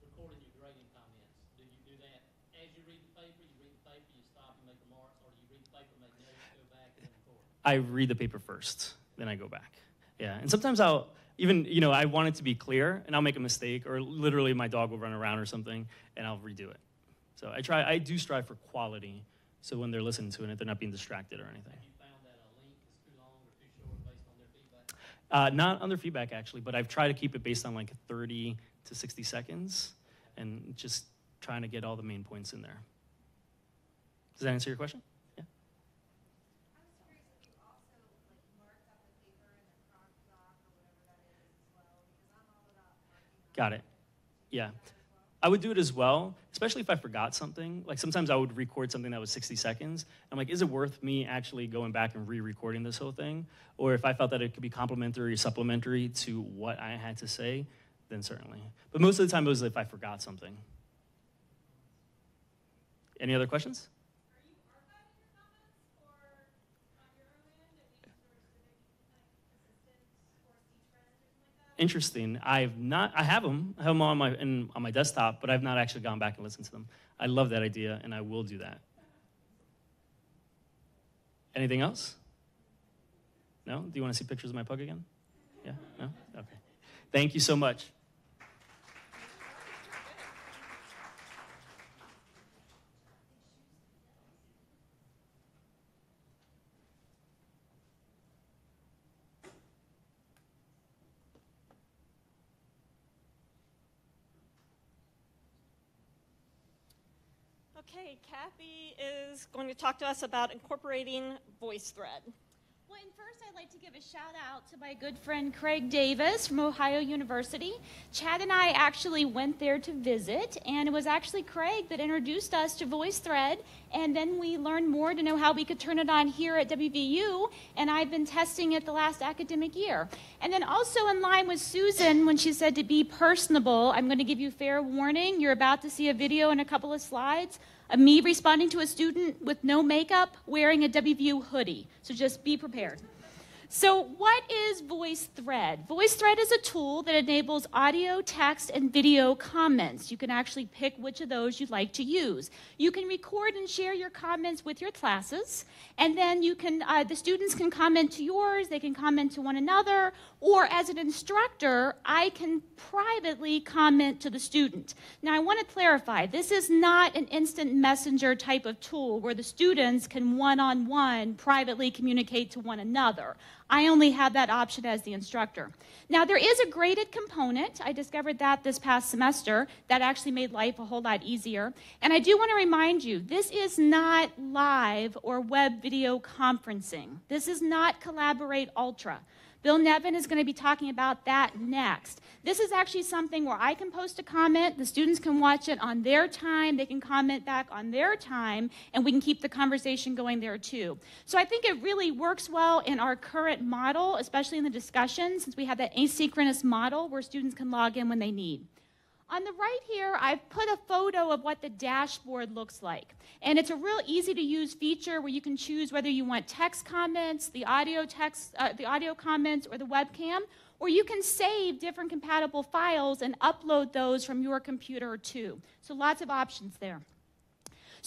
recording your grading comments, do you do that as you read the paper? You read the paper, you stop and make remarks, or do you read the paper, make notes, go back, and then record? I read the paper first, then I go back. Yeah, and sometimes I'll even you know I want it to be clear, and I'll make a mistake, or literally my dog will run around or something, and I'll redo it. So I try. I do strive for quality, so when they're listening to it, they're not being distracted or anything. Have you found that a link is too long or too short based on their feedback? Uh, not on their feedback actually, but I've tried to keep it based on like 30 to 60 seconds, and just trying to get all the main points in there. Does that answer your question? Yeah. I was curious if you also like marked up the paper in the crock doc or whatever that is as well, because I'm all about marking. Got it. Yeah. I would do it as well, especially if I forgot something. Like sometimes I would record something that was 60 seconds. I'm like, is it worth me actually going back and re recording this whole thing? Or if I felt that it could be complementary or supplementary to what I had to say, then certainly. But most of the time it was if I forgot something. Any other questions? Are you archiving your comments or on your own end and maybe for specific like assistants or speech friends or something like that? Interesting. I've not. I have them. I have them on my in, on my desktop, but I've not actually gone back and listened to them. I love that idea, and I will do that. Anything else? No. Do you want to see pictures of my pug again? Yeah. No. Okay. Thank you so much. Okay, Kathy is going to talk to us about incorporating VoiceThread. Well, and first, I'd like to give a shout out to my good friend Craig Davis from Ohio University. Chad and I actually went there to visit, and it was actually Craig that introduced us to VoiceThread, and then we learned more to know how we could turn it on here at WVU, and I've been testing it the last academic year. And then also in line with Susan, when she said to be personable, I'm going to give you fair warning. You're about to see a video and a couple of slides of me responding to a student with no makeup wearing a WVU hoodie. So just be prepared. So, what is VoiceThread? VoiceThread is a tool that enables audio, text, and video comments. You can actually pick which of those you'd like to use. You can record and share your comments with your classes, and then you can uh, the students can comment to yours, they can comment to one another, or as an instructor, I can privately comment to the student. Now, I want to clarify this is not an instant messenger type of tool where the students can one on one privately communicate to one another. I only have that option as the instructor. Now, there is a graded component. I discovered that this past semester. That actually made life a whole lot easier. And I do want to remind you this is not live or web video conferencing, this is not Collaborate Ultra. Bill Nevin is going to be talking about that next. This is actually something where I can post a comment, the students can watch it on their time, they can comment back on their time, and we can keep the conversation going there too. So I think it really works well in our current model, especially in the discussion, since we have that asynchronous model where students can log in when they need. On the right here, I've put a photo of what the dashboard looks like. And it's a real easy to use feature where you can choose whether you want text comments, the audio text, uh, the audio comments, or the webcam, or you can save different compatible files and upload those from your computer too. So lots of options there.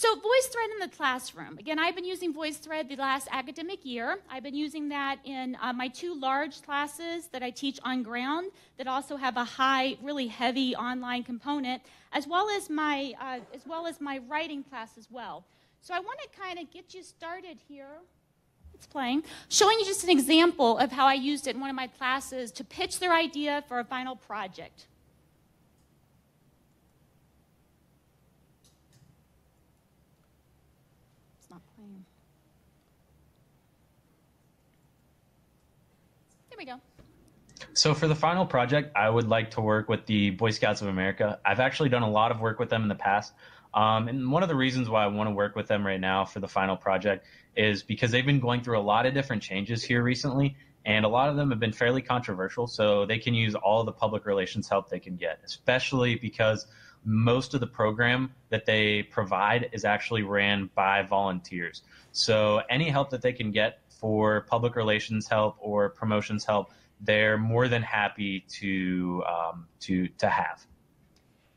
So VoiceThread in the classroom. Again, I've been using VoiceThread the last academic year. I've been using that in uh, my two large classes that I teach on ground that also have a high, really heavy online component, as well as my, uh, as well as my writing class as well. So I want to kind of get you started here. It's playing, showing you just an example of how I used it in one of my classes to pitch their idea for a final project. It's not playing. There we go. So for the final project, I would like to work with the Boy Scouts of America. I've actually done a lot of work with them in the past Um, and one of the reasons why I want to work with them right now for the final project is because they've been going through a lot of different changes here recently, and a lot of them have been fairly controversial. So they can use all the public relations help they can get, especially because most of the program that they provide is actually ran by volunteers. So any help that they can get for public relations help or promotions help, they're more than happy to um, to to have.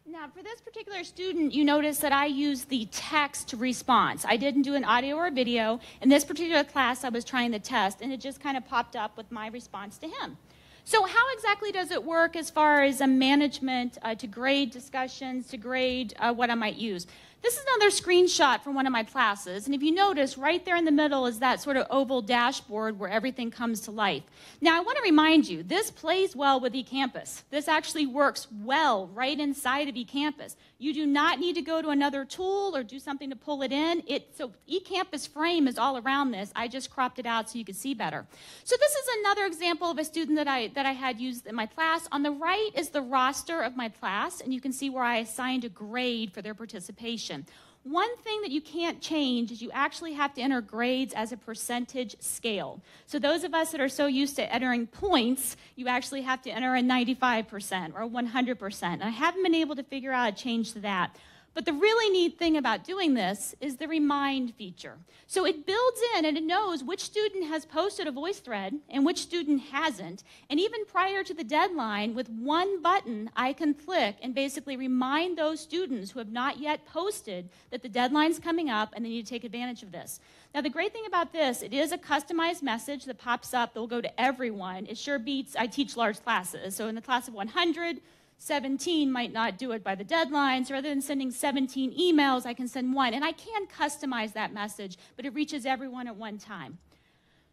Now, for this particular student, you notice that I used the text response. I didn't do an audio or a video. In this particular class, I was trying the test, and it just kind of popped up with my response to him. So, how exactly does it work as far as a management uh, to grade discussions, to grade uh, what I might use? This is another screenshot from one of my classes. And if you notice, right there in the middle is that sort of oval dashboard where everything comes to life. Now, I want to remind you, this plays well with eCampus. This actually works well right inside of eCampus. You do not need to go to another tool or do something to pull it in. It, so eCampus frame is all around this. I just cropped it out so you could see better. So this is another example of a student that I, that I had used in my class. On the right is the roster of my class, and you can see where I assigned a grade for their participation. One thing that you can't change is you actually have to enter grades as a percentage scale. So, those of us that are so used to entering points, you actually have to enter a 95% or 100%. And I haven't been able to figure out a change to that. But the really neat thing about doing this is the remind feature. So it builds in and it knows which student has posted a voice thread and which student hasn't. And even prior to the deadline, with one button, I can click and basically remind those students who have not yet posted that the deadline's coming up and they need to take advantage of this. Now, the great thing about this, it is a customized message that pops up that will go to everyone. It sure beats, I teach large classes. So in the class of 100, 17 might not do it by the deadlines. Rather than sending 17 emails, I can send one. And I can customize that message, but it reaches everyone at one time.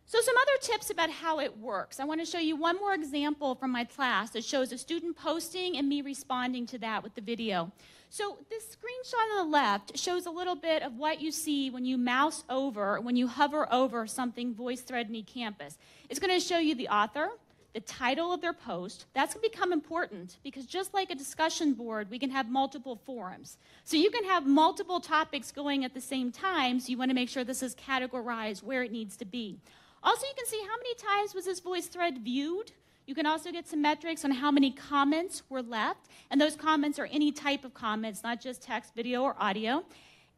So, some other tips about how it works. I want to show you one more example from my class that shows a student posting and me responding to that with the video. So, this screenshot on the left shows a little bit of what you see when you mouse over, when you hover over something voice thread in eCampus. It's going to show you the author, the title of their post, that's going to become important because just like a discussion board, we can have multiple forums. So you can have multiple topics going at the same time, so you want to make sure this is categorized where it needs to be. Also, you can see how many times was this voice thread viewed. You can also get some metrics on how many comments were left, and those comments are any type of comments, not just text, video, or audio.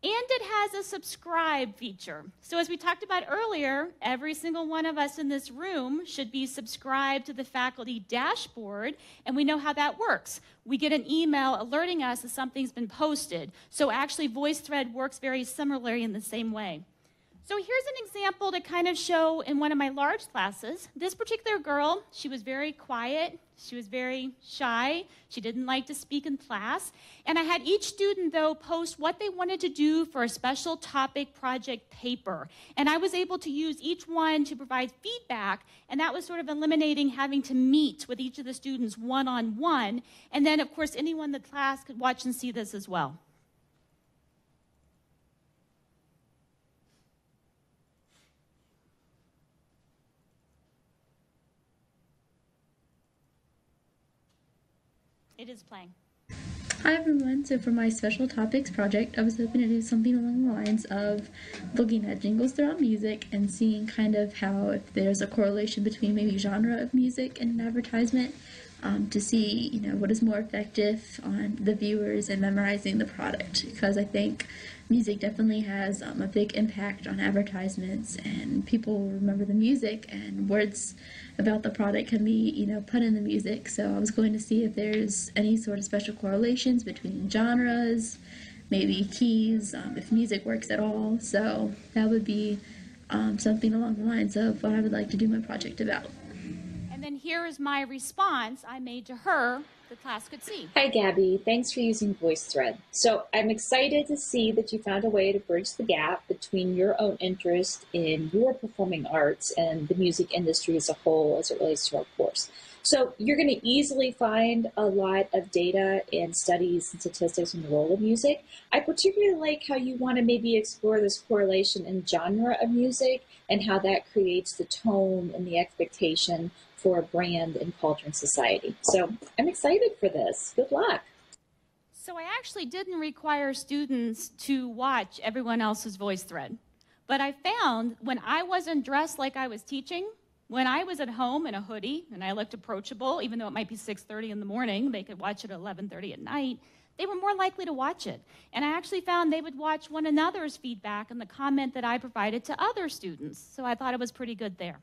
And it has a subscribe feature. So, as we talked about earlier, every single one of us in this room should be subscribed to the faculty dashboard, and we know how that works. We get an email alerting us that something's been posted. So, actually, VoiceThread works very similarly in the same way. So here's an example to kind of show in one of my large classes. This particular girl, she was very quiet. She was very shy. She didn't like to speak in class. And I had each student, though, post what they wanted to do for a special topic project paper. And I was able to use each one to provide feedback. And that was sort of eliminating having to meet with each of the students one on one. And then, of course, anyone in the class could watch and see this as well. It is playing. Hi everyone. So for my special topics project, I was hoping to do something along the lines of looking at jingles throughout music and seeing kind of how if there's a correlation between maybe genre of music and an advertisement um, to see you know what is more effective on the viewers and memorizing the product. Because I think music definitely has um, a big impact on advertisements and people remember the music and words about the product can be you know put in the music. So i was going to see if there's any sort of special correlations between genres maybe keys um, if music works at all. So that would be um, something along the lines of what i would like to do my project about here is my response i made to her the class could see. Hi, Gabby. Thanks for using VoiceThread. So I'm excited to see that you found a way to bridge the gap between your own interest in your performing arts and the music industry as a whole as it relates to our course. So you're going to easily find a lot of data and studies and statistics on the role of music. I particularly like how you want to maybe explore this correlation in genre of music and how that creates the tone and the expectation for a brand and and society. So I'm excited for this. Good luck. So I actually didn't require students to watch everyone else's voice thread. But I found when I wasn't dressed like I was teaching, when I was at home in a hoodie and I looked approachable, even though it might be 6:30 in the morning, they could watch it at 11:30 at night, they were more likely to watch it. And I actually found they would watch one another's feedback and the comment that I provided to other students. So I thought it was pretty good there.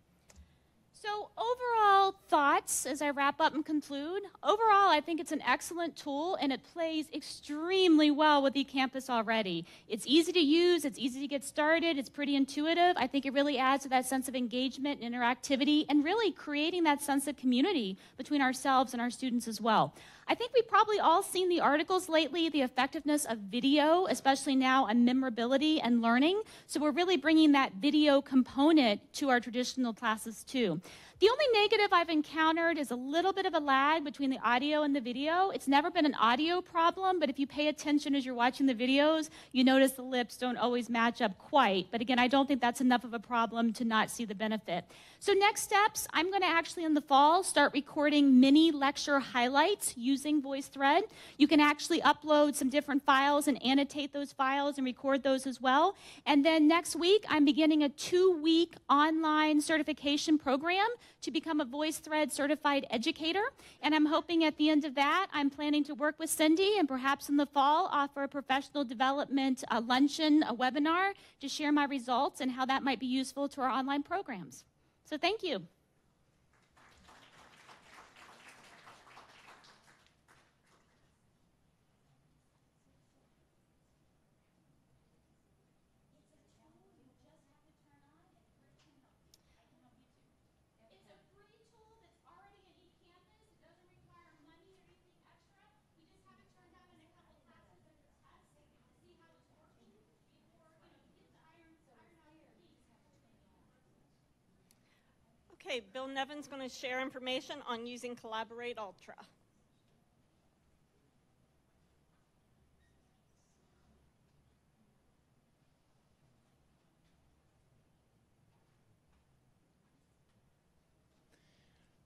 So, overall thoughts as I wrap up and conclude. Overall, I think it's an excellent tool and it plays extremely well with eCampus already. It's easy to use, it's easy to get started, it's pretty intuitive. I think it really adds to that sense of engagement and interactivity and really creating that sense of community between ourselves and our students as well. I think we've probably all seen the articles lately, the effectiveness of video, especially now on memorability and learning. So we're really bringing that video component to our traditional classes too. The only negative I've encountered is a little bit of a lag between the audio and the video. It's never been an audio problem, but if you pay attention as you're watching the videos, you notice the lips don't always match up quite. But again, I don't think that's enough of a problem to not see the benefit. So, next steps, I'm going to actually in the fall start recording mini lecture highlights using VoiceThread. You can actually upload some different files and annotate those files and record those as well. And then next week, I'm beginning a two week online certification program to become a VoiceThread certified educator. And I'm hoping at the end of that, I'm planning to work with Cindy and perhaps in the fall offer a professional development a luncheon, a webinar to share my results and how that might be useful to our online programs. So thank you. Okay, Bill Nevin's going to share information on using Collaborate Ultra.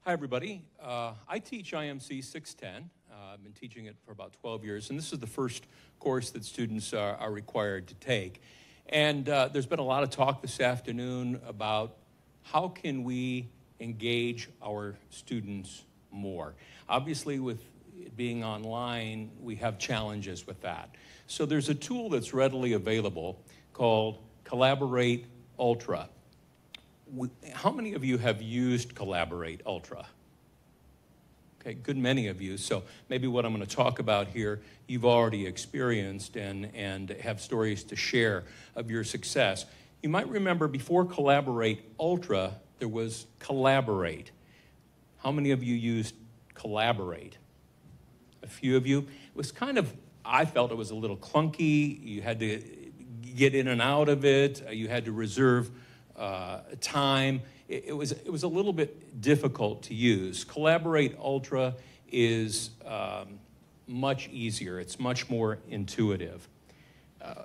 Hi, everybody. Uh, I teach IMC 610. Uh, I've been teaching it for about 12 years, and this is the first course that students are, are required to take. And uh, there's been a lot of talk this afternoon about how can we engage our students more? Obviously, with it being online, we have challenges with that. So there's a tool that's readily available called Collaborate Ultra. How many of you have used Collaborate Ultra? Okay, good many of you. So maybe what I'm going to talk about here, you've already experienced and, and have stories to share of your success. You might remember before Collaborate Ultra, there was Collaborate. How many of you used Collaborate? A few of you. It was kind of, I felt it was a little clunky. You had to get in and out of it, you had to reserve uh, time. It, it, was, it was a little bit difficult to use. Collaborate Ultra is um, much easier, it's much more intuitive. Uh,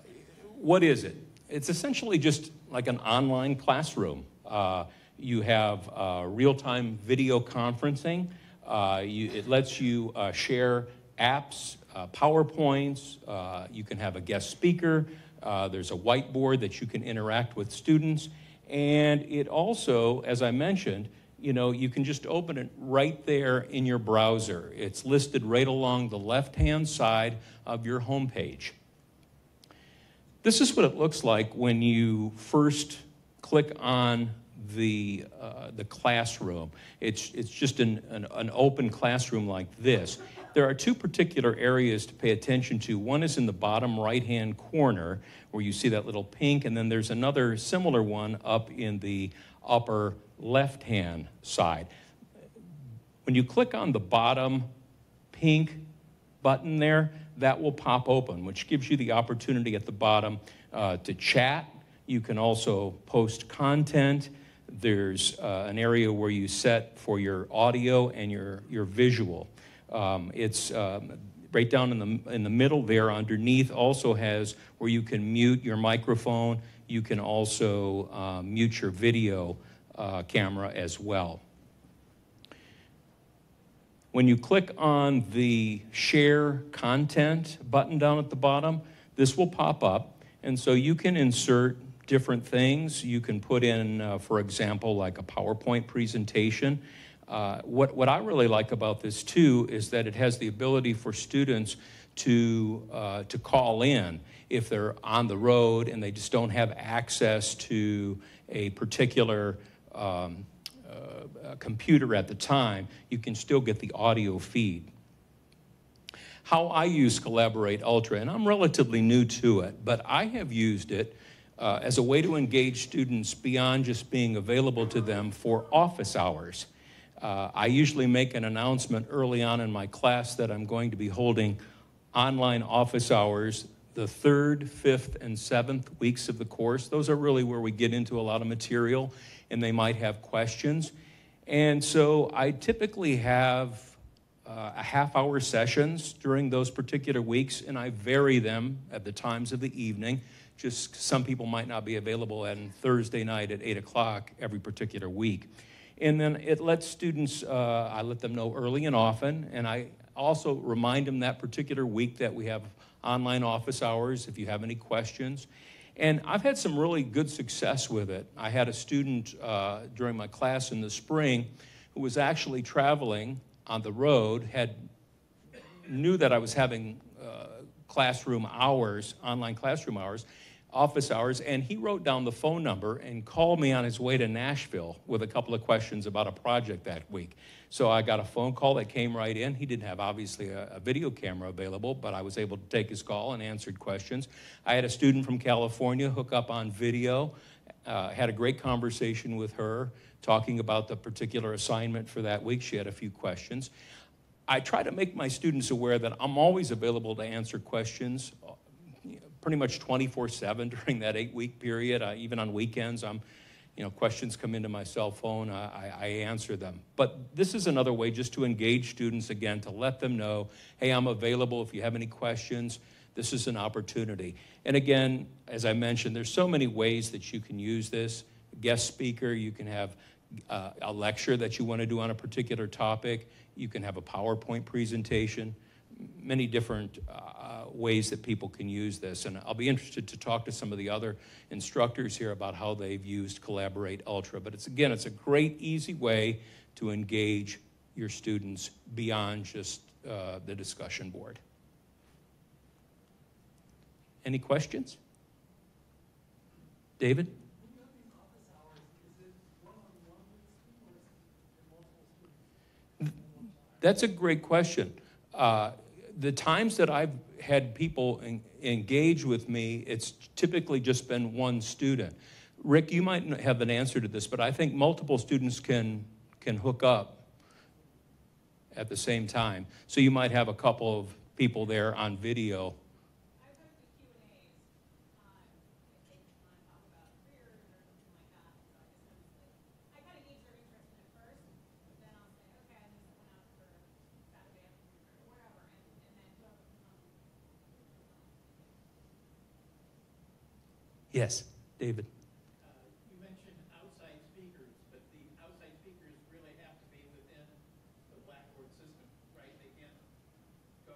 what is it? It's essentially just like an online classroom. Uh, you have uh, real-time video conferencing. Uh, you, it lets you uh, share apps, uh, PowerPoints. You can have a guest speaker. there's a whiteboard that you can interact with students. And it also, as I mentioned, you know, you can just open it right there in your browser. It's listed right along the left-hand side of your homepage. This is what it looks like when you first click on the, uh, the classroom. It's, it's just an, an, an open classroom like this. There are two particular areas to pay attention to. One is in the bottom right-hand corner where you see that little pink, and then there's another similar one up in the upper left-hand side. When you click on the bottom pink button there, that will pop open, which gives you the opportunity at the bottom uh, to chat. You can also post content. There's uh, an area where you set for your audio and your, your visual. Um, it's um, right down in the, in the middle there underneath also has where you can mute your microphone. You can also uh, mute your video uh, camera as well. When you click on the share content button down at the bottom, this will pop up. And so you can insert different things. You can put in, uh, for example, like a PowerPoint presentation. Uh, what, what I really like about this too is that it has the ability for students to, uh, to call in if they're on the road and they just don't have access to a particular um, uh, computer at the time, you can still get the audio feed. How I use Collaborate Ultra, and I'm relatively new to it, but I have used it uh, as a way to engage students beyond just being available to them for office hours. Uh, I usually make an announcement early on in my class that I'm going to be holding online office hours the third, fifth, and seventh weeks of the course. Those are really where we get into a lot of material and they might have questions. And so I typically have uh, a half hour sessions during those particular weeks, and I vary them at the times of the evening. Just some people might not be available on Thursday night at 8 o'clock every particular week. And then it lets students, uh, I let them know early and often, and I also remind them that particular week that we have online office hours if you have any questions. And I've had some really good success with it. I had a student uh, during my class in the spring who was actually traveling on the road, had knew that I was having uh, classroom hours, online classroom hours, office hours, and he wrote down the phone number and called me on his way to Nashville with a couple of questions about a project that week. So I got a phone call that came right in. He didn't have obviously a, a, video camera available, but I was able to take his call and answered questions. I had a student from California hook up on video, uh, had a great conversation with her, talking about the particular assignment for that week. She had a few questions. I try to make my students aware that I'm always available to answer questions pretty much 24 7 during that eight week period. Uh, even on weekends, I'm, you know, questions come into my cell phone, I, I answer them. But this is another way just to engage students again, to let them know, hey, I'm available if you have any questions. This is an opportunity. And again, as I mentioned, there's so many ways that you can use this. Guest speaker, you can have uh, a lecture that you want to do on a particular topic. You can have a PowerPoint presentation many different uh, ways that people can use this. And I'll be interested to talk to some of the other instructors here about how they've used Collaborate Ultra. But it's again, it's a great, easy way to engage your students beyond just uh, the discussion board. Any questions? David? That's a great question. Uh, the times that I've had people en- engage with me, it's typically just been one student. Rick, you might have an answer to this, but I think multiple students can, can hook up at the same time. So you might have a couple of people there on video. Yes, David. Uh, you mentioned outside speakers, but the outside speakers really have to be within the Blackboard system, right? They can't go.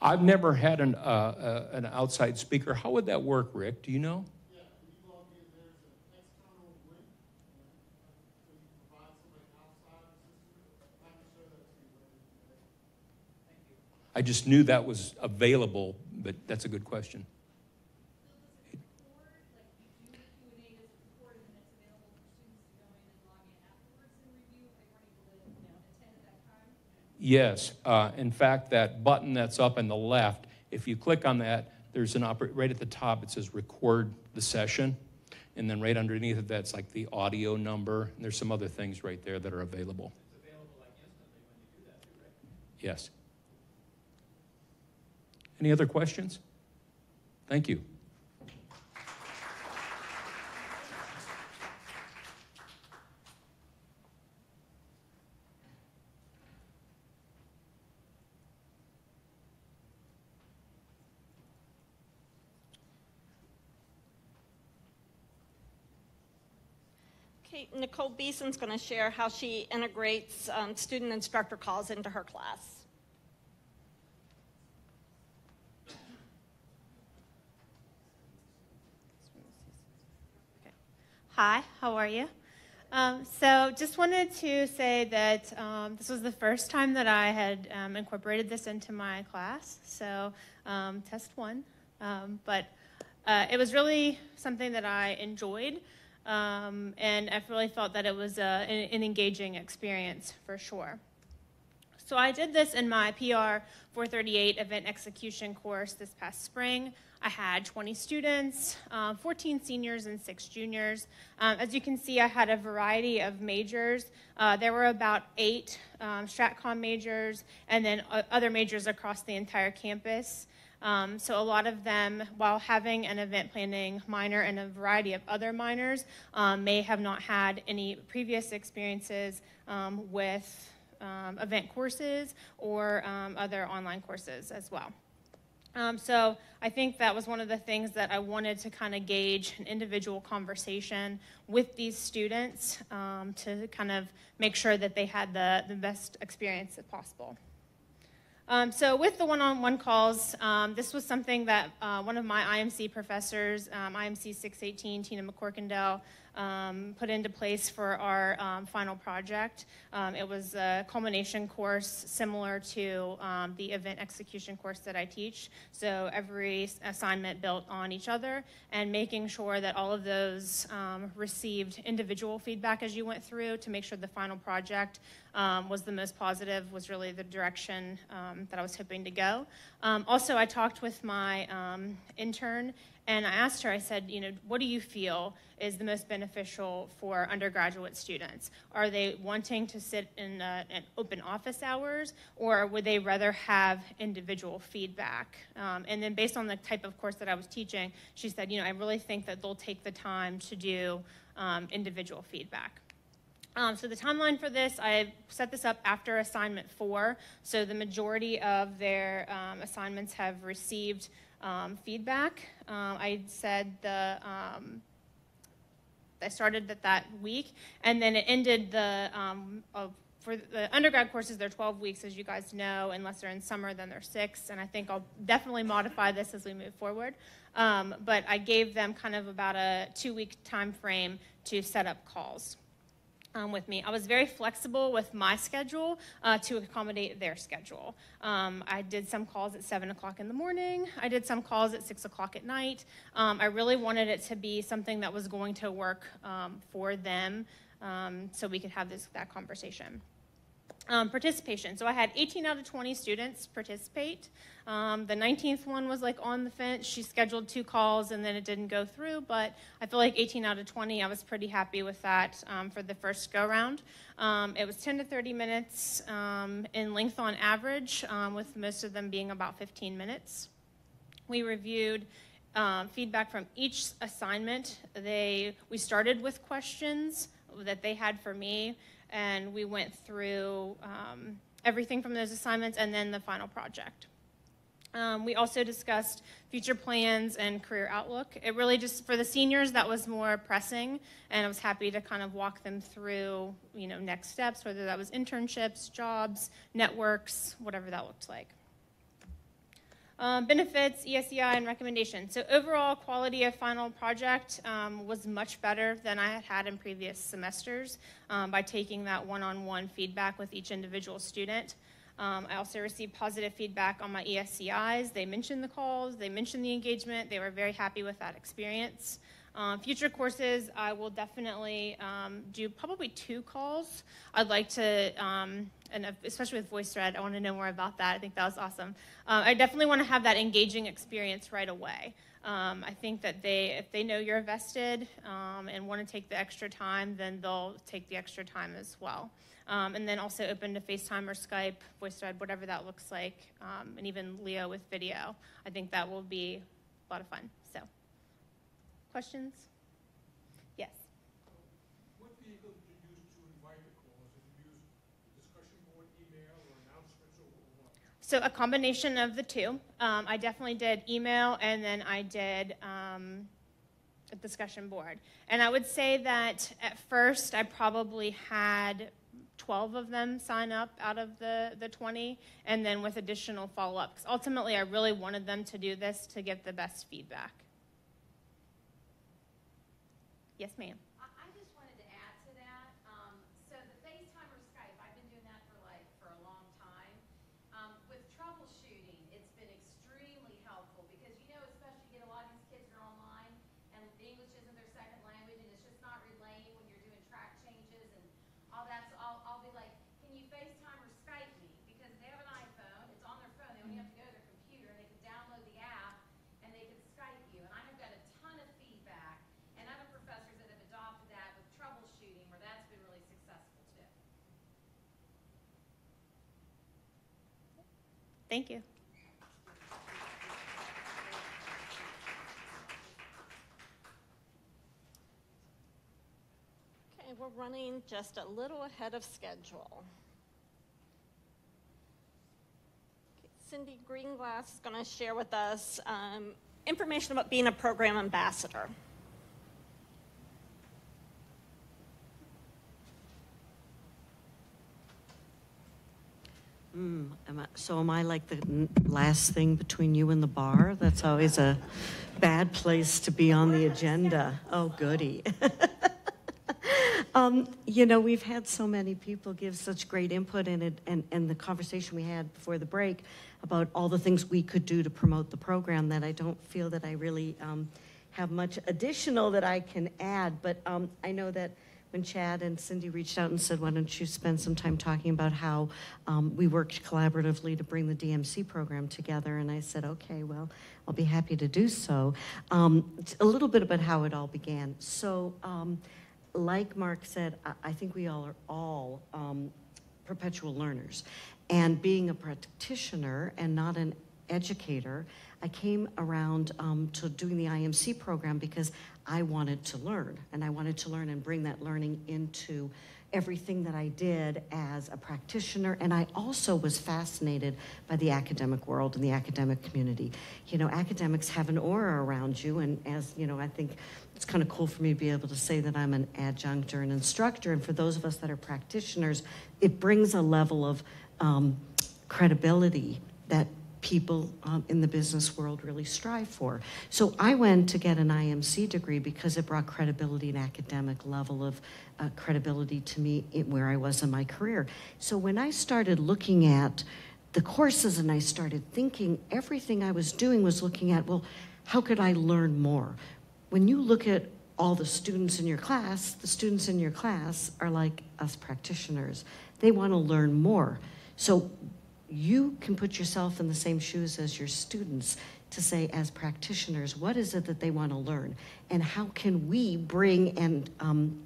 I've never had an, uh, uh, an outside speaker. How would that work, Rick? Do you know? Yeah, you log in, there's an external link. So you provide somebody outside the system. I can show that to you. Thank you. I just knew that was available, but that's a good question. Yes. Uh, in fact, that button that's up on the left, if you click on that, there's an oper- right at the top, it says record the session. And then right underneath it, that's like the audio number. And there's some other things right there that are available. It's available like instantly when you do that, right? Yes. Any other questions? Thank you. Okay, Nicole Beeson's going to share how she integrates um, student instructor calls into her class. Hi, how are you? Um, so, just wanted to say that um, this was the first time that I had um, incorporated this into my class. So, um, test one. Um, but uh, it was really something that I enjoyed, um, and I really felt that it was uh, an, an engaging experience for sure. So I did this in my PR 438 event execution course this past spring. I had 20 students, um, 14 seniors, and six juniors. Um, as you can see, I had a variety of majors. Uh, there were about eight um, StratCom majors and then uh, other majors across the entire campus. Um, so a lot of them, while having an event planning minor and a variety of other minors, um, may have not had any previous experiences um, with um, event courses or um, other online courses as well. Um, so I think that was one of the things that I wanted to kind of gauge an individual conversation with these students to kind of make sure that they had the, the best experience if possible. Um, so with the one-on-one calls, um, this was something that uh, one of my IMC professors, um, IMC 618, Tina McCorkindale, um, put into place for our um, final project. Um, it was a culmination course similar to um, the event execution course that I teach. So every assignment built on each other and making sure that all of those um, received individual feedback as you went through to make sure the final project was the most positive was really the direction that I was hoping to go. Also, I talked with my intern and I asked her, I said, you know, what do you feel is the most beneficial for undergraduate students? Are they wanting to sit in uh, an open office hours, or would they rather have individual feedback? Um, and then, based on the type of course that I was teaching, she said, you know, I really think that they'll take the time to do um, individual feedback. Um, so the timeline for this, I set this up after assignment four. So the majority of their um, assignments have received um, feedback. Um, I said the um, I started that that week, and then it ended the um, for the undergrad courses. They're 12 weeks, as you guys know. Unless they're in summer, then they're six. And I think I'll definitely modify this as we move forward. But I gave them kind of about a two-week time frame to set up calls um, with me. I was very flexible with my schedule uh, to accommodate their schedule. Um, I did some calls at 7 o'clock in the morning, I did some calls at 6 o'clock at night. Um, I really wanted it to be something that was going to work um, for them um, so we could have this, that conversation. Um, participation. So I had 18 out of 20 students participate. Um, the 19th one was like on the fence. She scheduled two calls and then it didn't go through, but I feel like 18 out of 20, I was pretty happy with that um, for the first go round. Um, it was 10 to 30 minutes um, in length on average, um, with most of them being about 15 minutes. We reviewed feedback from each assignment. They, we started with questions that they had for me and we went through um, everything from those assignments and then the final project. Um, we also discussed future plans and career outlook. It really just, for the seniors, that was more pressing, and I was happy to kind of walk them through, you know, next steps, whether that was internships, jobs, networks, whatever that looked like. Um, benefits, ESEI, and recommendations. So overall quality of final project um, was much better than I had had in previous semesters um, by taking that one-on-one feedback with each individual student. Um, I also received positive feedback on my ESCIs. They mentioned the calls, they mentioned the engagement. They were very happy with that experience. Um, future courses, I will definitely um, do probably two calls. I'd like to, um, and especially with VoiceThread, I want to know more about that. I think that was awesome. Uh, I definitely want to have that engaging experience right away. Um, I think that they, if they know you're vested um, and want to take the extra time, then they'll take the extra time as well. Um, and then also open to FaceTime or Skype, VoiceThread, whatever that looks like, and even Leo with video. I think that will be a lot of fun. Questions? Yes. What vehicle did you use to invite the calls? Did you use discussion board, email, or announcements, or what? So a combination of the two. Um, I definitely did email, and then I did um, discussion board. And I would say that at first I probably had 12 of them sign up out of the, the 20, and then with additional follow up. Because ultimately, I really wanted them to do this to get the best feedback. Yes, ma'am. I, I just wanted to add to that. Um, so the FaceTime or Skype, I've been doing that for like, for a long time. Um, with troubleshooting, it's been extremely helpful because you know, especially you get a lot of these kids are online and English isn't their second language and it's just not relaying when you're doing track changes and all that. So I'll, I'll be like, can you FaceTime or Skype me? Because they have an iPhone, it's on their phone, they only have to go to their computer and they can download the app and they can Skype you. And I have got a ton of feedback and other professors that have adopted that with troubleshooting where that's been really successful too. Thank you. Okay, we're running just a little ahead of schedule. Cindy Greenglass is going to share with us um, information about being a program ambassador. Mm, am I, so am I like the last thing between you and the bar? That's always a bad place to be on the agenda. Oh, goody. um, you know, we've had so many people give such great input in it, and, and the conversation we had before the break about all the things we could do to promote the program that I don't feel that I really um, have much additional that I can add. But um, I know that when Chad and Cindy reached out and said, why don't you spend some time talking about how um, we worked collaboratively to bring the DMC program together? And I said, okay, well, I'll be happy to do so. Um, a little bit about how it all began. So, um, like Mark said, I, I think we all are all um, perpetual learners. And being a practitioner and not an educator, I came around um, to doing the IMC program because I wanted to learn, and I wanted to learn and bring that learning into everything that I did as a practitioner. And I also was fascinated by the academic world and the academic community. You know, academics have an aura around you, and as you know, I think it's kind of cool for me to be able to say that I'm an adjunct or an instructor. And for those of us that are practitioners, it brings a level of um, credibility that people um, in the business world really strive for. So I went to get an IMC degree because it brought credibility and academic level of uh, credibility to me in, where I was in my career. So when I started looking at the courses and I started thinking, everything I was doing was looking at, well, how could I learn more? When you look at all the students in your class, the students in your class are like us practitioners. They want to learn more. So you can put yourself in the same shoes as your students to say, as practitioners, what is it that they want to learn? And how can we bring and um,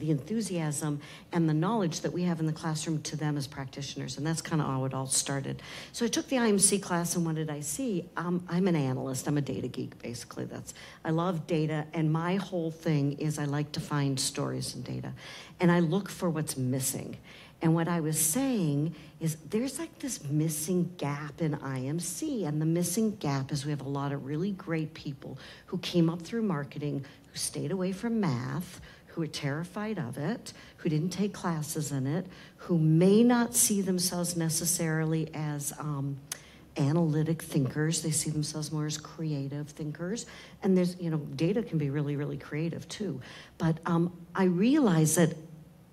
the enthusiasm and the knowledge that we have in the classroom to them as practitioners. And that's kind of how it all started. So I took the IMC class, and what did I see? Um, I'm an analyst. I'm a data geek, basically. That's I love data, and my whole thing is I like to find stories in data, and I look for what's missing. And what I was saying is there's like this missing gap in IMC. And the missing gap is we have a lot of really great people who came up through marketing, who stayed away from math, who are terrified of it, who didn't take classes in it, who may not see themselves necessarily as um, analytic thinkers. They see themselves more as creative thinkers. And there's, you know, data can be really, really creative too. But um, I realize that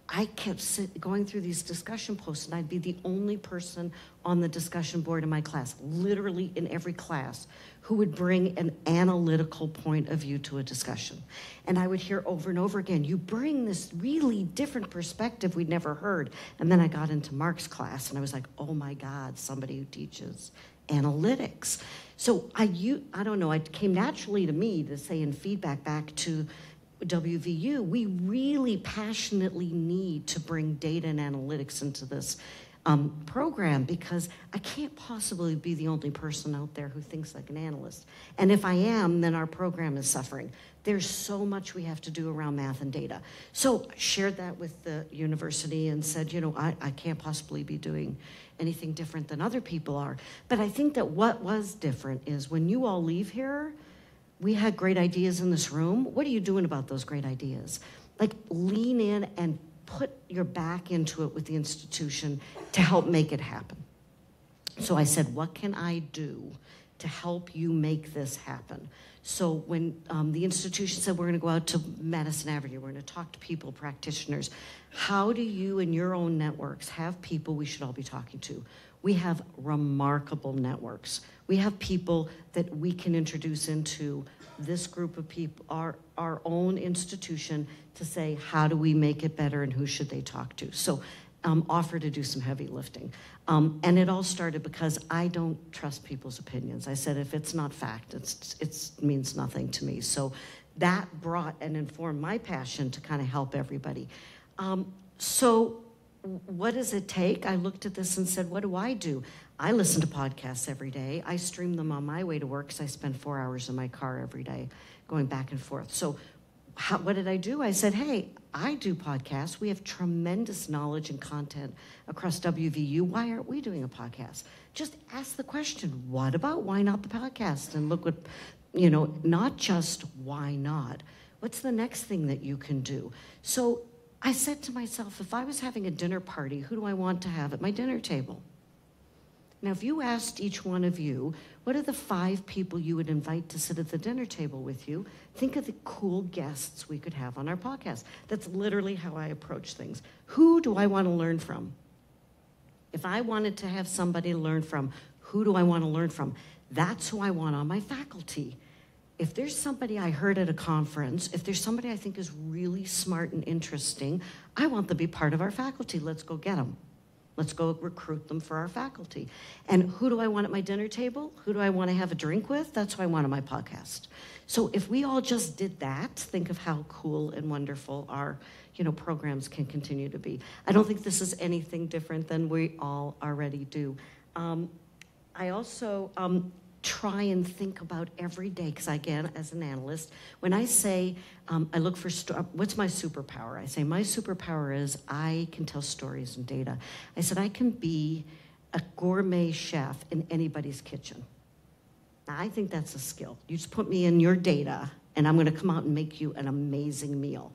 I kept sit, going through these discussion posts, and I'd be the only person on the discussion board in my class, literally in every class, who would bring an analytical point of view to a discussion. And I would hear over and over again, you bring this really different perspective we'd never heard. And then I got into Mark's class, and I was like, oh my God, somebody who teaches analytics. So I, you, I don't know, it came naturally to me to say in feedback back to WVU, we really passionately need to bring data and analytics into this um, program because I can't possibly be the only person out there who thinks like an analyst. And if I am, then our program is suffering. There's so much we have to do around math and data. So I shared that with the university and said, you know, I, I can't possibly be doing anything different than other people are. But I think that what was different is when you all leave here, we had great ideas in this room. What are you doing about those great ideas? Like, lean in and put your back into it with the institution to help make it happen. So I said, What can I do to help you make this happen? So when um, the institution said, We're going to go out to Madison Avenue, we're going to talk to people, practitioners, how do you in your own networks have people we should all be talking to? We have remarkable networks. We have people that we can introduce into this group of people, our, our own institution, to say, how do we make it better and who should they talk to? So um, offer to do some heavy lifting. Um, and it all started because I don't trust people's opinions. I said, if it's not fact, it's, it means nothing to me. So that brought and informed my passion to kind of help everybody. Um, so what does it take? I looked at this and said, what do I do? I listen to podcasts every day. I stream them on my way to work because I spend four hours in my car every day going back and forth. So how, what did I do? I said, hey, I do podcasts. We have tremendous knowledge and content across WVU. Why aren't we doing a podcast? Just ask the question, what about why not the podcast? And look what, you know, not just why not. What's the next thing that you can do? So I said to myself, if I was having a dinner party, who do I want to have at my dinner table? Now, if you asked each one of you, what are the five people you would invite to sit at the dinner table with you? Think of the cool guests we could have on our podcast. That's literally how I approach things. Who do I want to learn from? If I wanted to have somebody learn from, who do I want to learn from? That's who I want on my faculty. If there's somebody I heard at a conference, if there's somebody I think is really smart and interesting, I want them to be part of our faculty. Let's go get them. Let's go recruit them for our faculty. And who do I want at my dinner table? Who do I want to have a drink with? That's who I want on my podcast. So if we all just did that, think of how cool and wonderful our you know, programs can continue to be. I don't think this is anything different than we all already do. Um, I also, um, try and think about every day because again as an analyst when i say um, i look for what's my superpower? I say my superpower is i can tell stories and data. I said i can be a gourmet chef in anybody's kitchen. I think that's a skill. You just put me in your data and i'm going to come out and make you an amazing meal.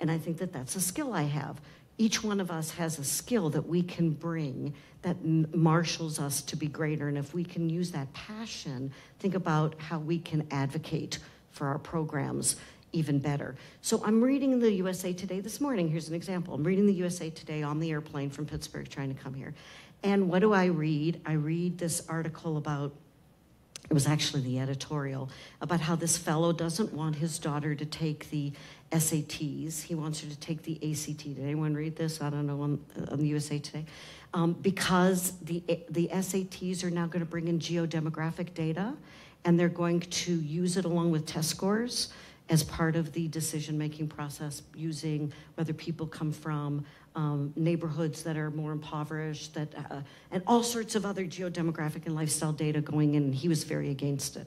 And i think that that's a skill i have each one of us has a skill that we can bring that marshals us to be greater. And if we can use that passion, think about how we can advocate for our programs even better. So I'm reading the USA Today this morning. Here's an example. I'm reading the USA Today on the airplane from Pittsburgh trying to come here. And what do I read? I read this article about it was actually the editorial about how this fellow doesn't want his daughter to take the SATs. He wants her to take the ACT. Did anyone read this? I don't know on, on the USA Today. Um, because the, the SATs are now going to bring in geodemographic data and they're going to use it along with test scores as part of the decision making process using whether people come from um, neighborhoods that are more impoverished that uh, and all sorts of other geodemographic and lifestyle data going in he was very against it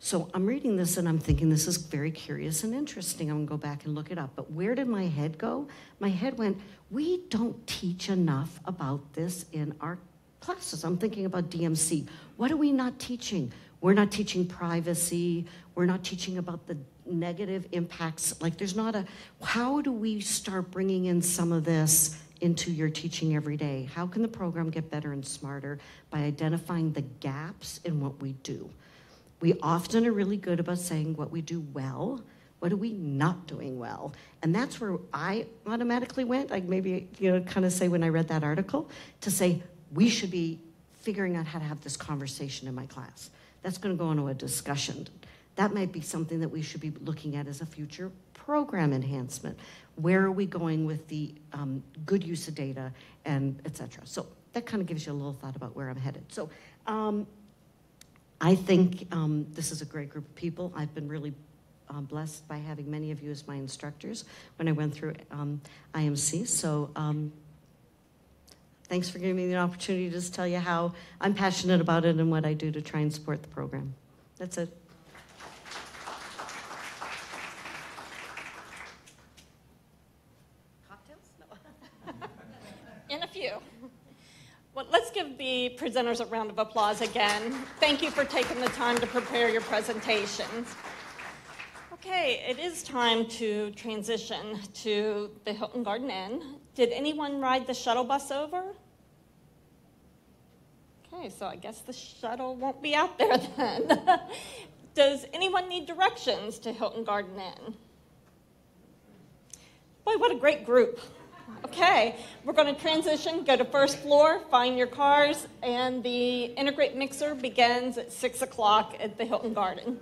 so I'm reading this and I'm thinking this is very curious and interesting. I'm gonna go back and look it up. But where did my head go? My head went, we don't teach enough about this in our classes. I'm thinking about DMC. What are we not teaching? We're not teaching privacy. We're not teaching about the negative impacts. Like, there's not a, how do we start bringing in some of this into your teaching every day? How can the program get better and smarter by identifying the gaps in what we do? We often are really good about saying what we do well. What are we not doing well? And that's where I automatically went, like maybe, you know, kind of say when I read that article, to say we should be figuring out how to have this conversation in my class. That's going to go into a discussion. That might be something that we should be looking at as a future program enhancement. Where are we going with the um, good use of data and et cetera? So that kind of gives you a little thought about where I'm headed. So um, I think um, this is a great group of people. I've been really uh, blessed by having many of you as my instructors when I went through um, IMC. So um, thanks for giving me the opportunity to just tell you how I'm passionate about it and what I do to try and support the program. That's it. In a few. Well, let's give presenters a round of applause again. Thank you for taking the time to prepare your presentations. Okay, it is time to transition to the Hilton Garden Inn. Did anyone ride the shuttle bus over? Okay, so I guess the shuttle won't be out there then. Does anyone need directions to Hilton Garden Inn? Boy, what a great group. Okay, we're going to transition, go to first floor, find your cars, and the integrate mixer begins at 6 o'clock at the Hilton Garden.